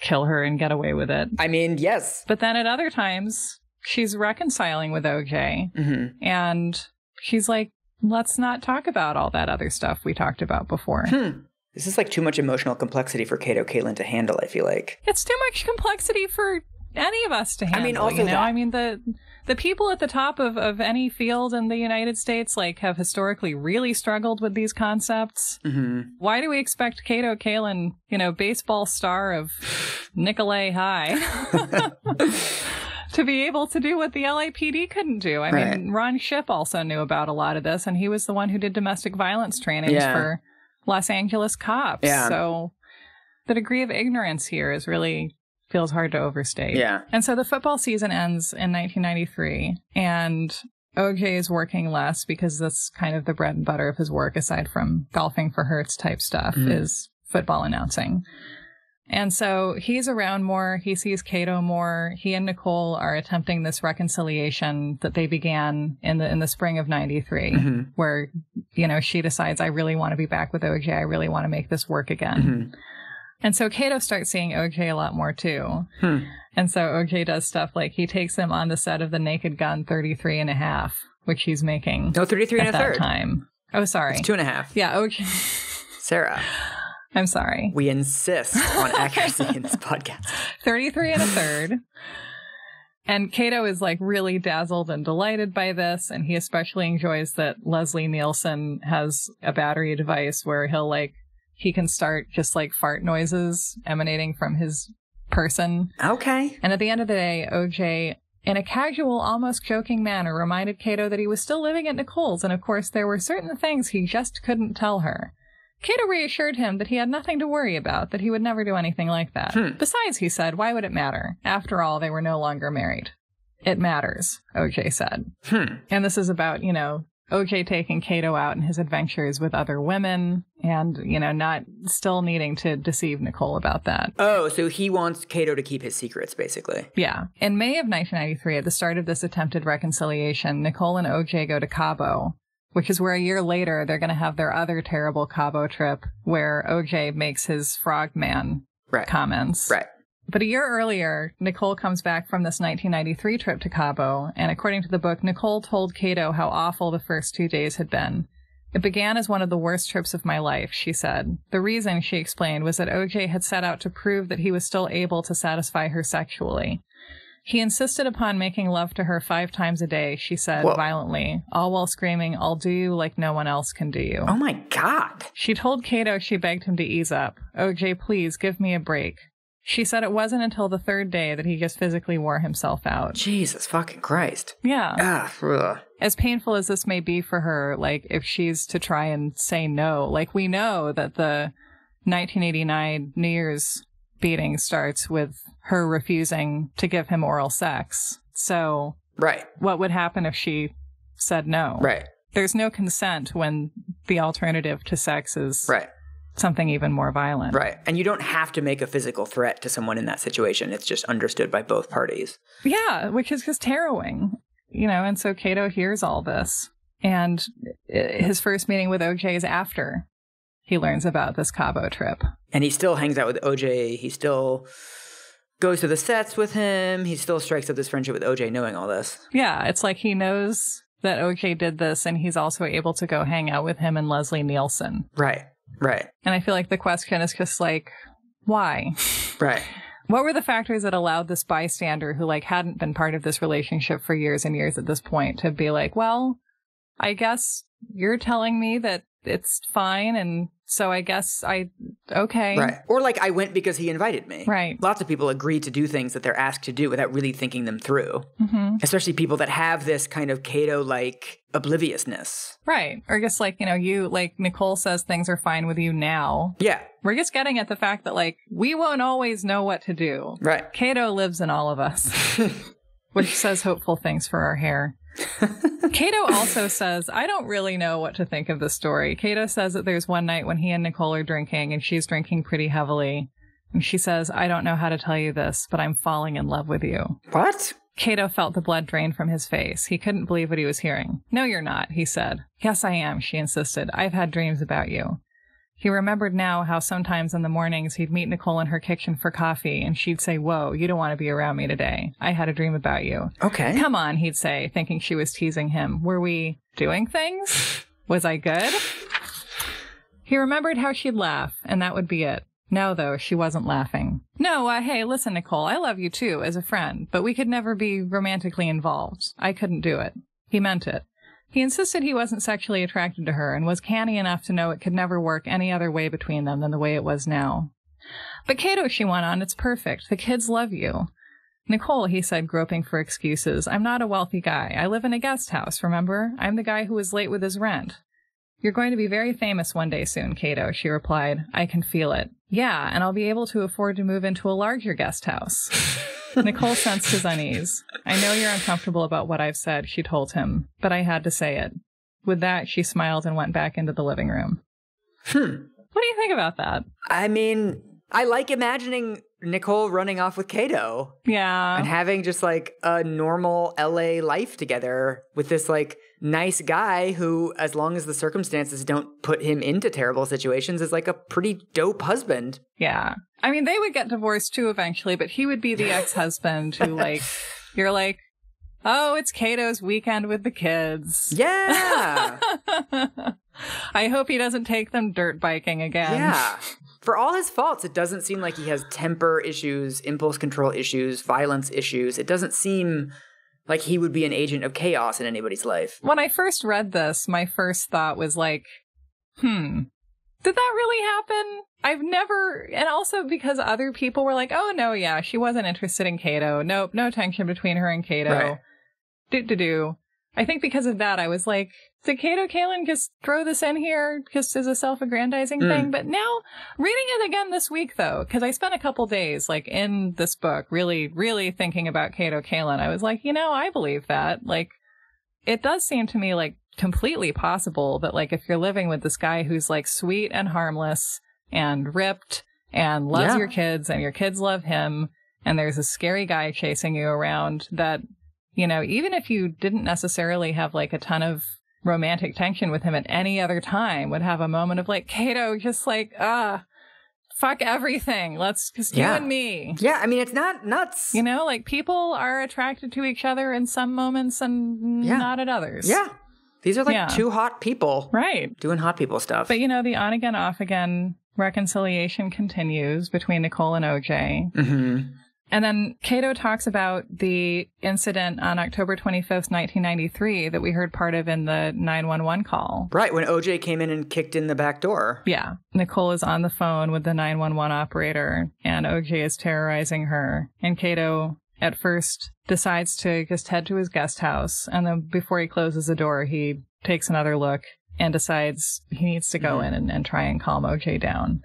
[SPEAKER 2] kill her and get away with it.
[SPEAKER 1] I mean, yes.
[SPEAKER 2] But then at other times, she's reconciling with OJ
[SPEAKER 1] hmm
[SPEAKER 2] and she's like, let's not talk about all that other stuff we talked about before.
[SPEAKER 1] Hmm. This is like too much emotional complexity for Kato Kaelin to handle, I feel like.
[SPEAKER 2] it's too much complexity for any of us to handle.
[SPEAKER 1] I mean, also
[SPEAKER 2] you know,
[SPEAKER 1] that-
[SPEAKER 2] I mean the the people at the top of, of any field in the United States like have historically really struggled with these concepts.
[SPEAKER 1] hmm
[SPEAKER 2] Why do we expect Kato Kaelin, you know, baseball star of <sighs> Nicolet High, <laughs> <laughs> to be able to do what the LAPD couldn't do? I mean, Ron Shipp also knew about a lot of this, and he was the one who did domestic violence trainings
[SPEAKER 1] Yeah.
[SPEAKER 2] for Los Angeles cops.
[SPEAKER 1] Yeah.
[SPEAKER 2] So the degree of ignorance here is really feels hard to overstate.
[SPEAKER 1] Yeah.
[SPEAKER 2] And so the football season ends in 1993, and OJ is working less because that's kind of the bread and butter of his work, aside from golfing for Hertz type stuff,
[SPEAKER 1] Mhm.
[SPEAKER 2] is football announcing. And so he's around more. He sees Kato more. He and Nicole are attempting this reconciliation that they began in the in the spring of '93,
[SPEAKER 1] hmm
[SPEAKER 2] where you know she decides, "I really want to be back with OJ. I really want to make this work again."
[SPEAKER 1] hmm
[SPEAKER 2] And so Kato starts seeing OJ a lot more too.
[SPEAKER 1] Hmm.
[SPEAKER 2] And so OJ does stuff like he takes him on the set of the Naked Gun 33 and a half, which he's making
[SPEAKER 1] No, 33
[SPEAKER 2] at
[SPEAKER 1] and a
[SPEAKER 2] that
[SPEAKER 1] third.
[SPEAKER 2] time. Oh, sorry.
[SPEAKER 1] It's two and a half.
[SPEAKER 2] yeah, OJ.
[SPEAKER 1] Sarah, <laughs>
[SPEAKER 2] I'm sorry.
[SPEAKER 1] we insist on <laughs> accuracy in this podcast.
[SPEAKER 2] 33 and a third. And Kato is like really dazzled and delighted by this. And he especially enjoys that Leslie Nielsen has a battery device where he'll like, he can start just like fart noises emanating from his person.
[SPEAKER 1] Okay.
[SPEAKER 2] And at the end of the day, OJ, in a casual, almost joking manner, reminded Kato that he was still living at Nicole's, and of course, there were certain things he just couldn't tell her. Kato reassured him that he had nothing to worry about, that he would never do anything like that.
[SPEAKER 1] Hmm.
[SPEAKER 2] Besides, he said, why would it matter? After all, they were no longer married. It matters, OJ said.
[SPEAKER 1] Hmm.
[SPEAKER 2] And this is about, you know, OJ taking Kato out in his adventures with other women and, you know, not still needing to deceive Nicole about that.
[SPEAKER 1] Oh, so he wants Kato to keep his secrets, basically.
[SPEAKER 2] Yeah. In May of 1993, at the start of this attempted reconciliation, Nicole and OJ go to Cabo, which is where a year later they're going to have their other terrible Cabo trip where OJ makes his frogman
[SPEAKER 1] Right.
[SPEAKER 2] comments.
[SPEAKER 1] Right.
[SPEAKER 2] But a year earlier, Nicole comes back from this 1993 trip to Cabo, and according to the book, Nicole told Kato how awful the first two days had been. It began as one of the worst trips of my life, she said. The reason, she explained, was that OJ had set out to prove that he was still able to satisfy her sexually. He insisted upon making love to her five times a day, she said
[SPEAKER 1] Whoa.
[SPEAKER 2] violently, all while screaming, I'll do you like no one else can do you.
[SPEAKER 1] Oh my God.
[SPEAKER 2] She told Kato she begged him to ease up. OJ, please give me a break. She said it wasn't until the third day that he just physically wore himself out.
[SPEAKER 1] Jesus fucking Christ.
[SPEAKER 2] Yeah.
[SPEAKER 1] Ah, ugh.
[SPEAKER 2] As painful as this may be for her, like if she's to try and say no, like we know that the 1989 New Year's beating starts with her refusing to give him oral sex. So
[SPEAKER 1] Right,
[SPEAKER 2] what would happen if she said no?
[SPEAKER 1] right,
[SPEAKER 2] There's no consent when the alternative to sex is
[SPEAKER 1] right,
[SPEAKER 2] something even more violent.
[SPEAKER 1] right. And you don't have to make a physical threat to someone in that situation. It's just understood by both parties.
[SPEAKER 2] Yeah, which is just harrowing, you know. And so Kato hears all this, and uh, his first meeting with OJ is after he learns about this Cabo trip.
[SPEAKER 1] And he still hangs out with OJ. He still goes to the sets with him. He still strikes up this friendship with OJ, knowing all this.
[SPEAKER 2] Yeah, it's like he knows that OJ did this, and he's also able to go hang out with him and Leslie Nielsen.
[SPEAKER 1] Right, right,
[SPEAKER 2] And I feel like the question is just like, why? <laughs>
[SPEAKER 1] right.
[SPEAKER 2] What were the factors that allowed this bystander who like hadn't been part of this relationship for years and years at this point to be like, well, I guess you're telling me that it's fine and so I guess I okay.
[SPEAKER 1] Right. Or like I went because he invited me.
[SPEAKER 2] Right.
[SPEAKER 1] Lots of people agree to do things that they're asked to do without really thinking them through.
[SPEAKER 2] hmm
[SPEAKER 1] Especially people that have this kind of Kato like obliviousness.
[SPEAKER 2] Right. Or just like, you know, you like Nicole says things are fine with you now.
[SPEAKER 1] Yeah.
[SPEAKER 2] We're just getting at the fact that like we won't always know what to do.
[SPEAKER 1] Right.
[SPEAKER 2] Kato lives in all of us, <laughs> which says hopeful things for our hair. <laughs> Kato also says, I don't really know what to think of the story. Kato says that there's one night when he and Nicole are drinking and she's drinking pretty heavily. And she says, I don't know how to tell you this, but I'm falling in love with you.
[SPEAKER 1] What?
[SPEAKER 2] Kato felt the blood drain from his face. He couldn't believe what he was hearing. No, you're not, he said. Yes, I am, she insisted. I've had dreams about you. He remembered now how sometimes in the mornings he'd meet Nicole in her kitchen for coffee and she'd say, Whoa, you don't want to be around me today. I had a dream about you.
[SPEAKER 1] Okay.
[SPEAKER 2] Come on, he'd say, thinking she was teasing him. Were we doing things? Was I good? He remembered how she'd laugh, and that would be it. No, though, she wasn't laughing. No, uh, hey, listen, Nicole, I love you too, as a friend, but we could never be romantically involved. I couldn't do it. He meant it. He insisted he wasn't sexually attracted to her and was canny enough to know it could never work any other way between them than the way it was now. But Kato, she went on, it's perfect. The kids love you. Nicole, he said, groping for excuses, I'm not a wealthy guy. I live in a guest house, remember? I'm the guy who was late with his rent. You're going to be very famous one day soon, Kato, she replied. I can feel it. Yeah, and I'll be able to afford to move into a larger guest house. <laughs> Nicole sensed his unease. I know you're uncomfortable about what I've said, she told him, but I had to say it. With that, she smiled and went back into the living room.
[SPEAKER 1] Hmm.
[SPEAKER 2] What do you think about that?
[SPEAKER 1] I mean, I like imagining Nicole running off with Kato
[SPEAKER 2] Yeah.
[SPEAKER 1] and having just like a normal LA life together with this like nice guy who, as long as the circumstances don't put him into terrible situations, is like a pretty dope husband.
[SPEAKER 2] Yeah. I mean, they would get divorced too eventually, but he would be the ex husband who, like, <laughs> you're like, oh, it's Kato's weekend with the kids.
[SPEAKER 1] Yeah. <laughs>
[SPEAKER 2] I hope he doesn't take them dirt biking again.
[SPEAKER 1] yeah. For all his faults, it doesn't seem like he has temper issues, impulse control issues, violence issues. It doesn't seem like he would be an agent of chaos in anybody's life.
[SPEAKER 2] When I first read this, my first thought was like, hmm, did that really happen? I've never, and also because other people were like, oh no, yeah, she wasn't interested in Kato. Nope, no tension between her and Kato.
[SPEAKER 1] Right.
[SPEAKER 2] Do do do. I think because of that, I was like, did Kato Kaelin just throw this in here just as a self-aggrandizing
[SPEAKER 1] Mm.
[SPEAKER 2] thing? But now, reading it again this week though, because I spent a couple days like in this book, really, really thinking about Kato Kaelin, I was like, you know, I believe that. Like, it does seem to me like completely possible that like if you're living with this guy who's like sweet and harmless and ripped and loves
[SPEAKER 1] Yeah.
[SPEAKER 2] your kids and your kids love him and there's a scary guy chasing you around that you know even if you didn't necessarily have like a ton of romantic tension with him at any other time would have a moment of like Kato just like ah fuck everything. Let's just
[SPEAKER 1] Yeah.
[SPEAKER 2] you and me.
[SPEAKER 1] Yeah, I mean, it's not nuts.
[SPEAKER 2] You know, like people are attracted to each other in some moments and
[SPEAKER 1] Yeah.
[SPEAKER 2] not at others.
[SPEAKER 1] yeah. These are like
[SPEAKER 2] Yeah.
[SPEAKER 1] two hot people
[SPEAKER 2] Right.
[SPEAKER 1] doing hot people stuff.
[SPEAKER 2] But you know, the on again, off again reconciliation continues between Nicole and OJ.
[SPEAKER 1] hmm
[SPEAKER 2] And then Kato talks about the incident on October 25th, 1993, that we heard part of in the 911 call.
[SPEAKER 1] Right, when OJ came in and kicked in the back door.
[SPEAKER 2] Yeah. Nicole is on the phone with the 911 operator, and OJ is terrorizing her. And Kato, at first, decides to just head to his guest house. And then before he closes the door, he takes another look and decides he needs to go
[SPEAKER 1] Mhm.
[SPEAKER 2] in and, and try and calm OJ down,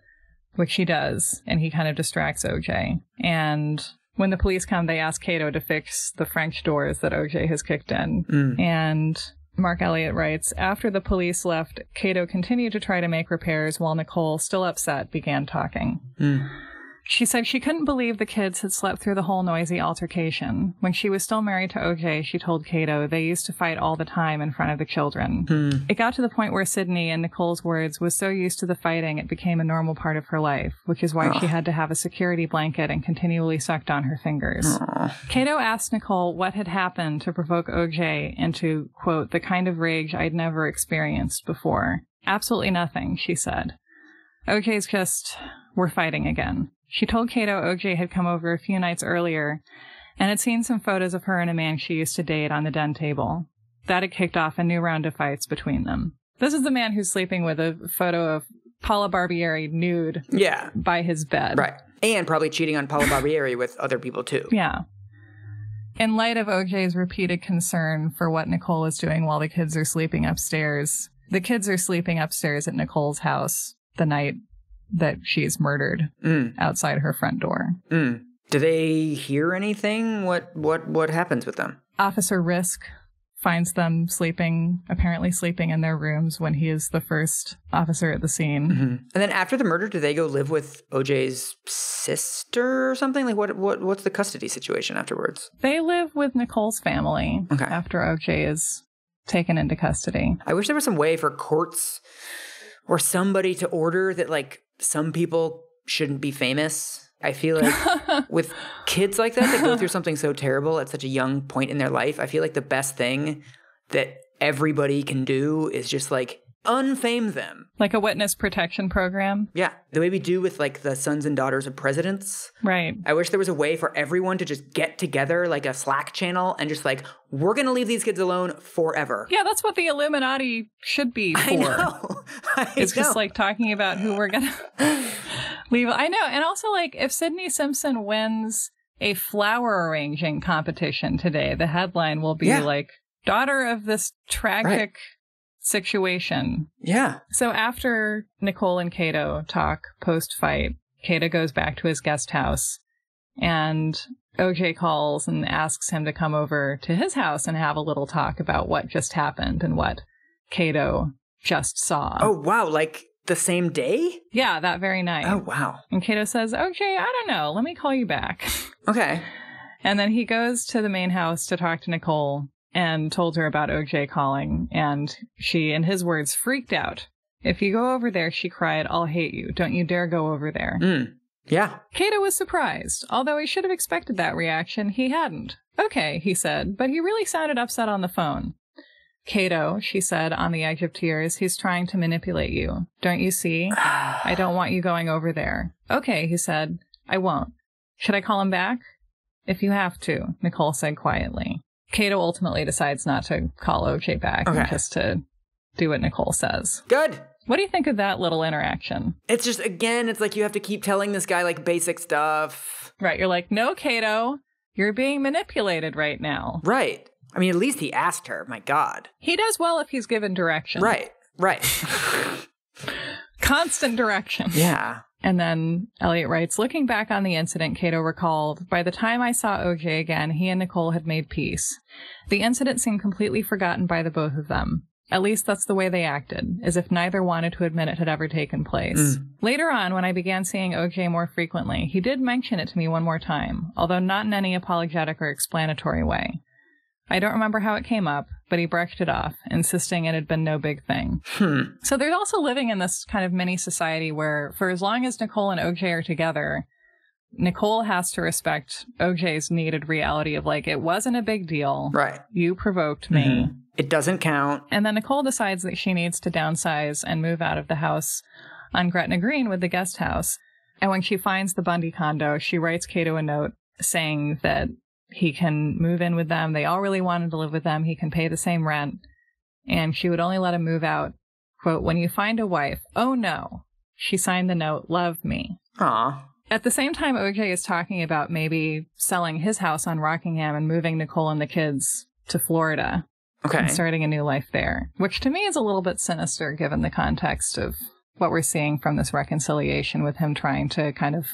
[SPEAKER 2] which he does. And he kind of distracts OJ. And when the police come, they ask Kato to fix the French doors that OJ has kicked in.
[SPEAKER 1] Mm.
[SPEAKER 2] And Marc Eliot writes After the police left, Kato continued to try to make repairs while Nicole, still upset, began talking.
[SPEAKER 1] Mm.
[SPEAKER 2] She said she couldn't believe the kids had slept through the whole noisy altercation. When she was still married to OJ, she told Kato they used to fight all the time in front of the children.
[SPEAKER 1] Mm.
[SPEAKER 2] It got to the point where Sydney, in Nicole's words, was so used to the fighting it became a normal part of her life, which is why
[SPEAKER 1] Ugh.
[SPEAKER 2] she had to have a security blanket and continually sucked on her fingers.
[SPEAKER 1] Aw.
[SPEAKER 2] Kato asked Nicole what had happened to provoke OJ into, quote, the kind of rage I'd never experienced before. Absolutely nothing, she said. OJ's just, we're fighting again. She told Kato OJ had come over a few nights earlier and had seen some photos of her and a man she used to date on the den table. That had kicked off a new round of fights between them. This is the man who's sleeping with a photo of Paula Barbieri nude
[SPEAKER 1] Yeah,
[SPEAKER 2] by his bed.
[SPEAKER 1] right. And probably cheating on Paula Barbieri with other people too.
[SPEAKER 2] Yeah. In light of OJ's repeated concern for what Nicole is doing while the kids are sleeping upstairs, the kids are sleeping upstairs at Nicole's house the night that she's murdered
[SPEAKER 1] Mm.
[SPEAKER 2] outside her front door.
[SPEAKER 1] Mm. Do they hear anything? What what what happens with them?
[SPEAKER 2] Officer Riske finds them sleeping, apparently sleeping in their rooms when he is the first officer at the scene.
[SPEAKER 1] hmm And then after the murder, do they go live with OJ's sister or something? Like what what what's the custody situation afterwards?
[SPEAKER 2] They live with Nicole's family
[SPEAKER 1] Okay.
[SPEAKER 2] after OJ is taken into custody.
[SPEAKER 1] I wish there was some way for courts or somebody to order that like some people shouldn't be famous. I feel like <laughs> with kids like that that go through something so terrible at such a young point in their life, I feel like the best thing that everybody can do is just like unfame them.
[SPEAKER 2] like a witness protection program.
[SPEAKER 1] Yeah, the way we do with like the sons and daughters of presidents.
[SPEAKER 2] Right.
[SPEAKER 1] I wish there was a way for everyone to just get together like a Slack channel and just like we're going to leave these kids alone forever.
[SPEAKER 2] Yeah, that's what the Illuminati should be for.
[SPEAKER 1] I know. <laughs> I
[SPEAKER 2] It's
[SPEAKER 1] know.
[SPEAKER 2] just like talking about who we're gonna <laughs> leave. I know, and also like if Sydney Simpson wins a flower arranging competition today, the headline will be
[SPEAKER 1] Yeah.
[SPEAKER 2] like "daughter of this tragic situation."
[SPEAKER 1] yeah.
[SPEAKER 2] So after Nicole and Kato talk post fight, Kato goes back to his guest house, and OJ calls and asks him to come over to his house and have a little talk about what just happened and what Kato just saw.
[SPEAKER 1] Oh wow, like the same day?
[SPEAKER 2] Yeah, that very night.
[SPEAKER 1] Oh wow.
[SPEAKER 2] And Kato says, OJ, I don't know. Let me call you back.
[SPEAKER 1] Okay.
[SPEAKER 2] And then he goes to the main house to talk to Nicole and told her about OJ calling. And she, in his words, freaked out. If you go over there, she cried, I'll hate you. Don't you dare go over there.
[SPEAKER 1] Mm. Yeah.
[SPEAKER 2] Kato was surprised. Although he should have expected that reaction, he hadn't. Okay, he said, but he really sounded upset on the phone. Kato, she said, on the edge of tears, he's trying to manipulate you. Don't you see? I don't want you going over there. Okay, he said, I won't. Should I call him back? If you have to, Nicole said quietly. Kato ultimately decides not to call OJ back, and just to do what Nicole says.
[SPEAKER 1] Good.
[SPEAKER 2] What do you think of that little interaction?
[SPEAKER 1] It's just again, it's like you have to keep telling this guy like basic stuff.
[SPEAKER 2] Right, you're like, no, Kato, you're being manipulated right now.
[SPEAKER 1] Right. I mean, at least he asked her. My God.
[SPEAKER 2] He does well if he's given direction.
[SPEAKER 1] Right. Right. <laughs>
[SPEAKER 2] Constant direction.
[SPEAKER 1] yeah.
[SPEAKER 2] And then Eliot writes, looking back on the incident, Kato recalled, by the time I saw OJ again, he and Nicole had made peace. The incident seemed completely forgotten by the both of them. At least that's the way they acted, as if neither wanted to admit it had ever taken place. Mm. Later on, when I began seeing OJ more frequently, he did mention it to me one more time, although not in any apologetic or explanatory way. I don't remember how it came up, but he brushed it off, insisting it had been no big thing.
[SPEAKER 1] Hmm.
[SPEAKER 2] So they're also living in this kind of mini society where, for as long as Nicole and OJ are together, Nicole has to respect OJ's needed reality of like, it wasn't a big deal.
[SPEAKER 1] Right.
[SPEAKER 2] You provoked me.
[SPEAKER 1] Mhm. It doesn't count.
[SPEAKER 2] And then Nicole decides that she needs to downsize and move out of the house on Gretna Green with the guest house. And when she finds the Bundy condo, she writes Kato a note saying that he can move in with them. They all really wanted to live with them. He can pay the same rent. And she would only let him move out. Quote, when you find a wife, oh no. She signed the note, love me.
[SPEAKER 1] Aw.
[SPEAKER 2] At the same time, OJ is talking about maybe selling his house on Rockingham and moving Nicole and the kids to Florida
[SPEAKER 1] Okay.
[SPEAKER 2] and starting a new life there, which to me is a little bit sinister given the context of what we're seeing from this reconciliation with him trying to kind of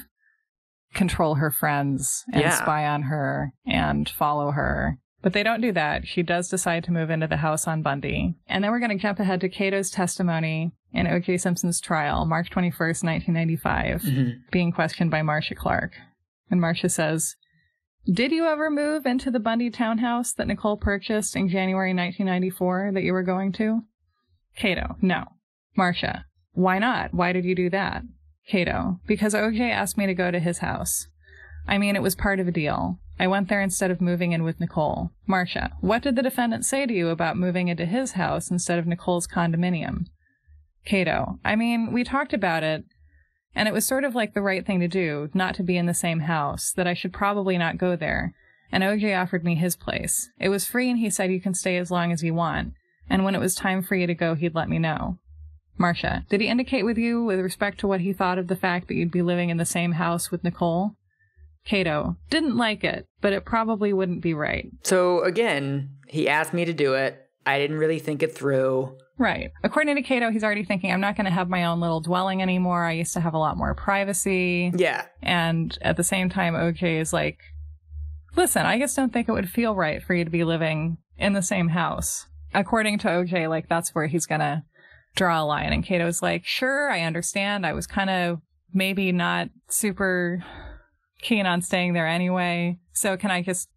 [SPEAKER 2] control her friends and
[SPEAKER 1] Yeah.
[SPEAKER 2] spy on her and follow her. But they don't do that. She does decide to move into the house on Bundy. And then we're going to jump ahead to Kato's testimony in O.J. Simpson's trial, March 21st, 1995
[SPEAKER 1] Mhm.
[SPEAKER 2] being questioned by Marcia Clark. And Marcia says, Did you ever move into the Bundy townhouse that Nicole purchased in January 1994 that you were going to? Kato, no. Marcia, why not? Why did you do that? Kato, because OJ asked me to go to his house. I mean, it was part of a deal. I went there instead of moving in with Nicole. Marcia, what did the defendant say to you about moving into his house instead of Nicole's condominium? Kato, I mean, we talked about it, and it was sort of like the right thing to do, not to be in the same house, that I should probably not go there. And OJ offered me his place. It was free, and he said you can stay as long as you want. And when it was time for you to go, he'd let me know. Marcia, did he indicate with you with respect to what he thought of the fact that you'd be living in the same house with Nicole? Kato, didn't like it, but it probably wouldn't be right.
[SPEAKER 1] So again, he asked me to do it. I didn't really think it through.
[SPEAKER 2] Right. According to Kato, he's already thinking, I'm not going to have my own little dwelling anymore. I used to have a lot more privacy.
[SPEAKER 1] Yeah.
[SPEAKER 2] And at the same time, OJ is like, listen, I just don't think it would feel right for you to be living in the same house. According to OJ, like, that's where he's going to draw a line. And Kato's like, sure, I understand. I was kind of maybe not super keen on staying there anyway. So can I just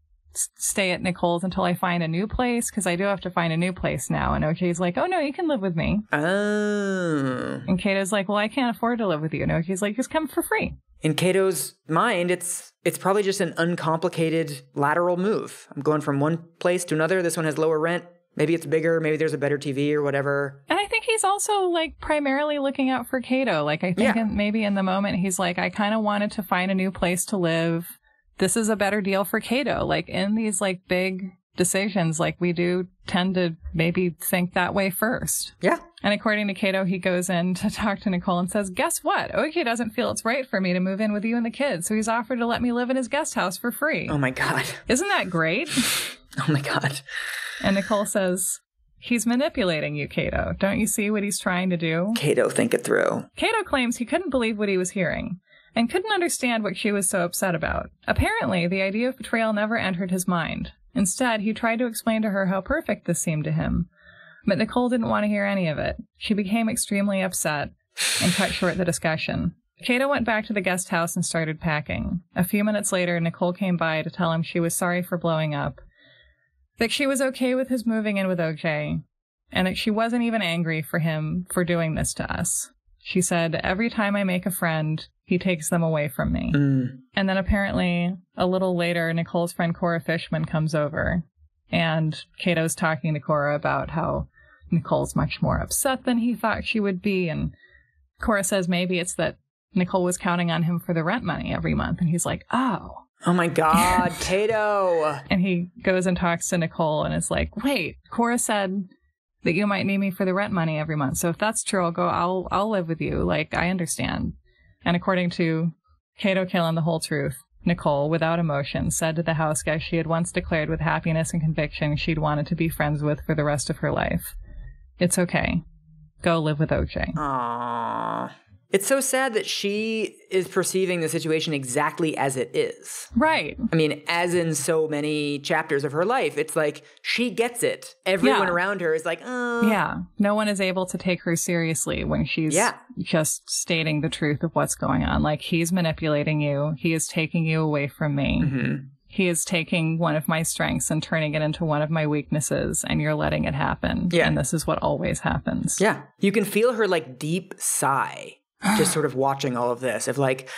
[SPEAKER 2] stay at Nicole's until I find a new place? Because I do have to find a new place now. And OJ's like, oh no, you can live with me.
[SPEAKER 1] Oh.
[SPEAKER 2] And Kato's like, well, I can't afford to live with you. And OJ's like, just come for free.
[SPEAKER 1] In Kato's mind, it's it's probably just an uncomplicated lateral move. I'm going from one place to another. This one has lower rent. Maybe it's bigger. Maybe there's a better TV or whatever.
[SPEAKER 2] And I think he's also like primarily looking out for Kato. Like I think
[SPEAKER 1] Yeah.
[SPEAKER 2] in, maybe in the moment he's like, I kind of wanted to find a new place to live. This is a better deal for Kato. Like in these like big decisions, like we do tend to maybe think that way first.
[SPEAKER 1] Yeah.
[SPEAKER 2] And according to Kato, he goes in to <laughs> talk to Nicole and says, Guess what? OJ doesn't feel it's right for me to move in with you and the kids. So he's offered to let me live in his guest house for free.
[SPEAKER 1] Oh my god.
[SPEAKER 2] Isn't that great? <laughs>
[SPEAKER 1] Oh my god.
[SPEAKER 2] And Nicole says, He's manipulating you, Kato. Don't you see what he's trying to do?
[SPEAKER 1] Kato, think it through.
[SPEAKER 2] Kato claims he couldn't believe what he was hearing and couldn't understand what she was so upset about. Apparently, the idea of betrayal never entered his mind. Instead, he tried to explain to her how perfect this seemed to him. But Nicole didn't want to hear any of it. She became extremely upset and cut short the discussion. Kato went back to the guest house and started packing. A few minutes later, Nicole came by to tell him she was sorry for blowing up, that she was okay with his moving in with OJ, and that she wasn't even angry for him for doing this to us. She said, Every time I make a friend, he takes them away from me.
[SPEAKER 1] Mm.
[SPEAKER 2] And then apparently, a little later, Nicole's friend Cora Fischman comes over, and Kato's talking to Cora about how Nicole's much more upset than he thought she would be. And Cora says maybe it's that Nicole was counting on him for the rent money every month. And he's like, Oh.
[SPEAKER 1] Oh my god, <laughs> Kato.
[SPEAKER 2] And he goes and talks to Nicole and is like, Wait, Cora said that you might need me for the rent money every month. So if that's true, I'll go, I'll, I'll live with you. Like, I understand. And according to Kato Kaelin, the whole truth, Nicole, without emotion, said to the house guest she had once declared with happiness and conviction she'd wanted to be friends with for the rest of her life. It's okay. Go live with OJ.
[SPEAKER 1] Aww. It's so sad that she is perceiving the situation exactly as it is.
[SPEAKER 2] Right.
[SPEAKER 1] I mean, as in so many chapters of her life, it's like she gets it. Everyone
[SPEAKER 2] Yeah.
[SPEAKER 1] around her is like, oh.
[SPEAKER 2] Yeah. No one is able to take her seriously when she's
[SPEAKER 1] Yeah.
[SPEAKER 2] just stating the truth of what's going on. Like, he's manipulating you. He is taking you away from me.
[SPEAKER 1] hmm
[SPEAKER 2] he is taking one of my strengths and turning it into one of my weaknesses and you're letting it happen.
[SPEAKER 1] Yeah.
[SPEAKER 2] And this is what always happens.
[SPEAKER 1] Yeah. You can feel her like deep sigh just sort of watching all of this of like,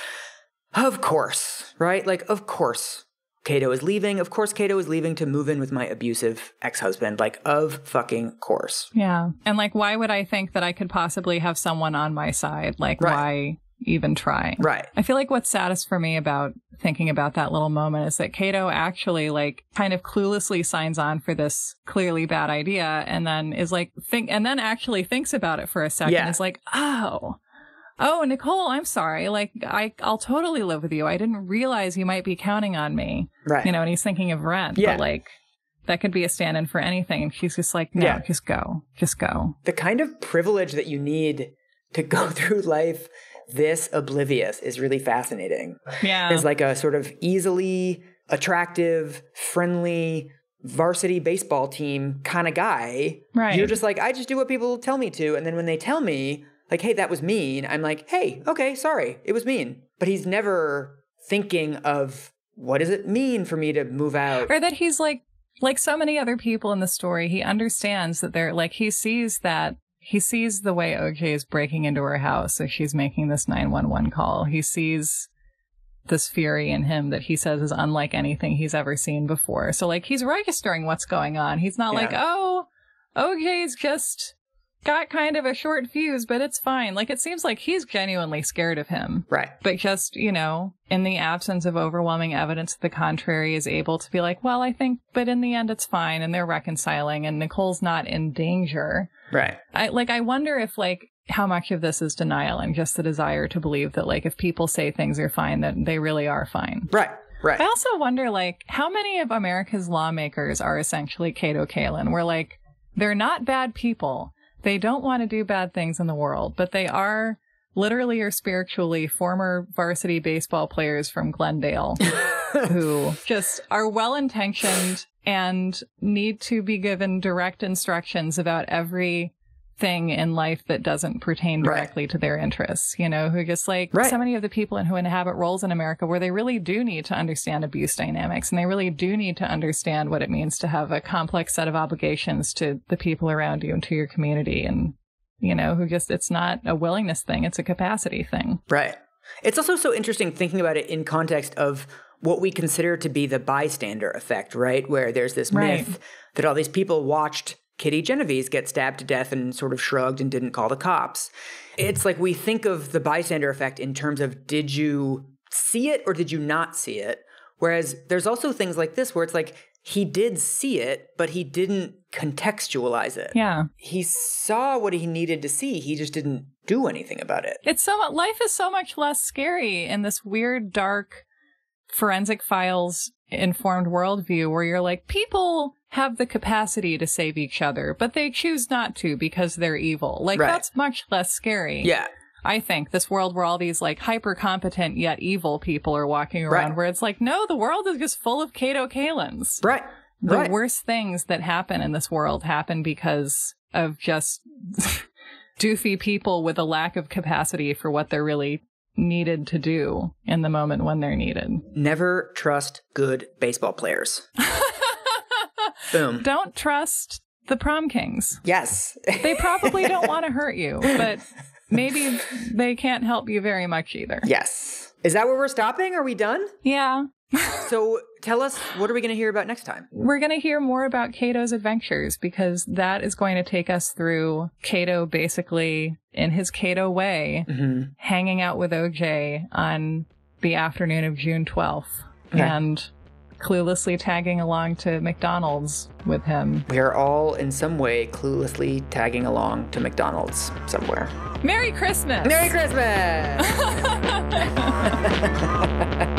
[SPEAKER 1] of course, right? Like, of course, Kato is leaving. Of course, Kato is leaving to move in with my abusive ex husband. Like, of fucking course.
[SPEAKER 2] Yeah. And like, why would I think that I could possibly have someone on my side? Like,
[SPEAKER 1] Right.
[SPEAKER 2] why even try?
[SPEAKER 1] Right.
[SPEAKER 2] I feel like what's saddest for me about thinking about that little moment is that Kato actually like kind of cluelessly signs on for this clearly bad idea and then is like think and then actually thinks about it for a second.
[SPEAKER 1] Yeah.
[SPEAKER 2] Is like, oh. Oh, Nicole, I'm sorry. Like I I'll totally live with you. I didn't realize you might be counting on me.
[SPEAKER 1] Right.
[SPEAKER 2] You know, and he's thinking of rent.
[SPEAKER 1] Yeah.
[SPEAKER 2] But like that could be a stand in for anything. And she's just like, no,
[SPEAKER 1] Yeah.
[SPEAKER 2] just go. Just go.
[SPEAKER 1] the kind of privilege that you need to go <laughs> through life this oblivious is really fascinating.
[SPEAKER 2] Yeah.
[SPEAKER 1] Is like a sort of easily attractive, friendly varsity baseball team kind of guy.
[SPEAKER 2] Right.
[SPEAKER 1] You're just like, I just do what people tell me to. And then when they tell me, like, hey, that was mean, I'm like, hey, okay, sorry, it was mean. But he's never thinking of what does it mean for me to move out?
[SPEAKER 2] or that he's like like so many other people in the story he understands that they're like he sees that he sees the way OJ is breaking into her house so she's making this 911 call he sees this fury in him that he says is unlike anything he's ever seen before so like he's registering what's going on he's not like
[SPEAKER 1] Yeah.
[SPEAKER 2] oh oj's just got kind of a short fuse but it's fine like it seems like he's genuinely scared of him
[SPEAKER 1] Right.
[SPEAKER 2] but just, you know, in the absence of overwhelming evidence to the contrary, is able to be like, well, I think, but in the end, it's fine. And they're reconciling, and Nicole's not in danger.
[SPEAKER 1] Right.
[SPEAKER 2] I like, I wonder if, like, how much of this is denial and just the desire to believe that, like, if people say things are fine, that they really are fine.
[SPEAKER 1] Right. Right.
[SPEAKER 2] I also wonder, like, how many of America's lawmakers are essentially Kato Kaelin, where, like, they're not bad people. They don't want to do bad things in the world, but they are literally or spiritually former varsity baseball players from Glendale <laughs> who just are well intentioned and need to be given direct instructions about every thing in life that doesn't pertain
[SPEAKER 1] Right.
[SPEAKER 2] directly to their interests, you know, who just like
[SPEAKER 1] Right.
[SPEAKER 2] so many of the people and who inhabit roles in America where they really do need to understand abuse dynamics and they really do need to understand what it means to have a complex set of obligations to the people around you and to your community and you know, who just it's not a willingness thing, it's a capacity thing.
[SPEAKER 1] Right. It's also so interesting thinking about it in context of what we consider to be the bystander effect, right? Where there's this
[SPEAKER 2] Right.
[SPEAKER 1] myth that all these people watched Kitty Genovese get stabbed to death and sort of shrugged and didn't call the cops. It's like we think of the bystander effect in terms of did you see it or did you not see it? Whereas there's also things like this where it's like he did see it, but he didn't contextualize it.
[SPEAKER 2] Yeah.
[SPEAKER 1] He saw what he needed to see, he just didn't do anything about it.
[SPEAKER 2] It's so mu- life is so much less scary in this weird, dark forensic files informed worldview where you're like, people have the capacity to save each other, but they choose not to because they're evil. Like,
[SPEAKER 1] Right.
[SPEAKER 2] that's much less scary.
[SPEAKER 1] Yeah.
[SPEAKER 2] I think this world where all these like hyper competent yet evil people are walking around
[SPEAKER 1] Right.
[SPEAKER 2] where it's like, no, the world is just full of Kato Kaelins.
[SPEAKER 1] Right.
[SPEAKER 2] The
[SPEAKER 1] right.
[SPEAKER 2] worst things that happen in this world happen because of just <laughs> doofy people with a lack of capacity for what they're really needed to do in the moment when they're needed.
[SPEAKER 1] Never trust good baseball players. <laughs> Boom.
[SPEAKER 2] Don't trust the prom kings.
[SPEAKER 1] Yes.
[SPEAKER 2] They probably don't <laughs> want to hurt you, but maybe they can't help you very much either.
[SPEAKER 1] yes. Is that where we're stopping? Are we done?
[SPEAKER 2] Yeah.
[SPEAKER 1] So tell us, what are we going to hear about next time?
[SPEAKER 2] We're going to hear more about Kato's adventures because that is going to take us through Kato basically in his Kato way,
[SPEAKER 1] Mm-hmm.
[SPEAKER 2] hanging out with OJ on the afternoon of June 12th
[SPEAKER 1] Okay.
[SPEAKER 2] and cluelessly tagging along to McDonald's with him.
[SPEAKER 1] We are all in some way cluelessly tagging along to McDonald's somewhere.
[SPEAKER 2] Merry Christmas!
[SPEAKER 1] Merry Christmas! <laughs>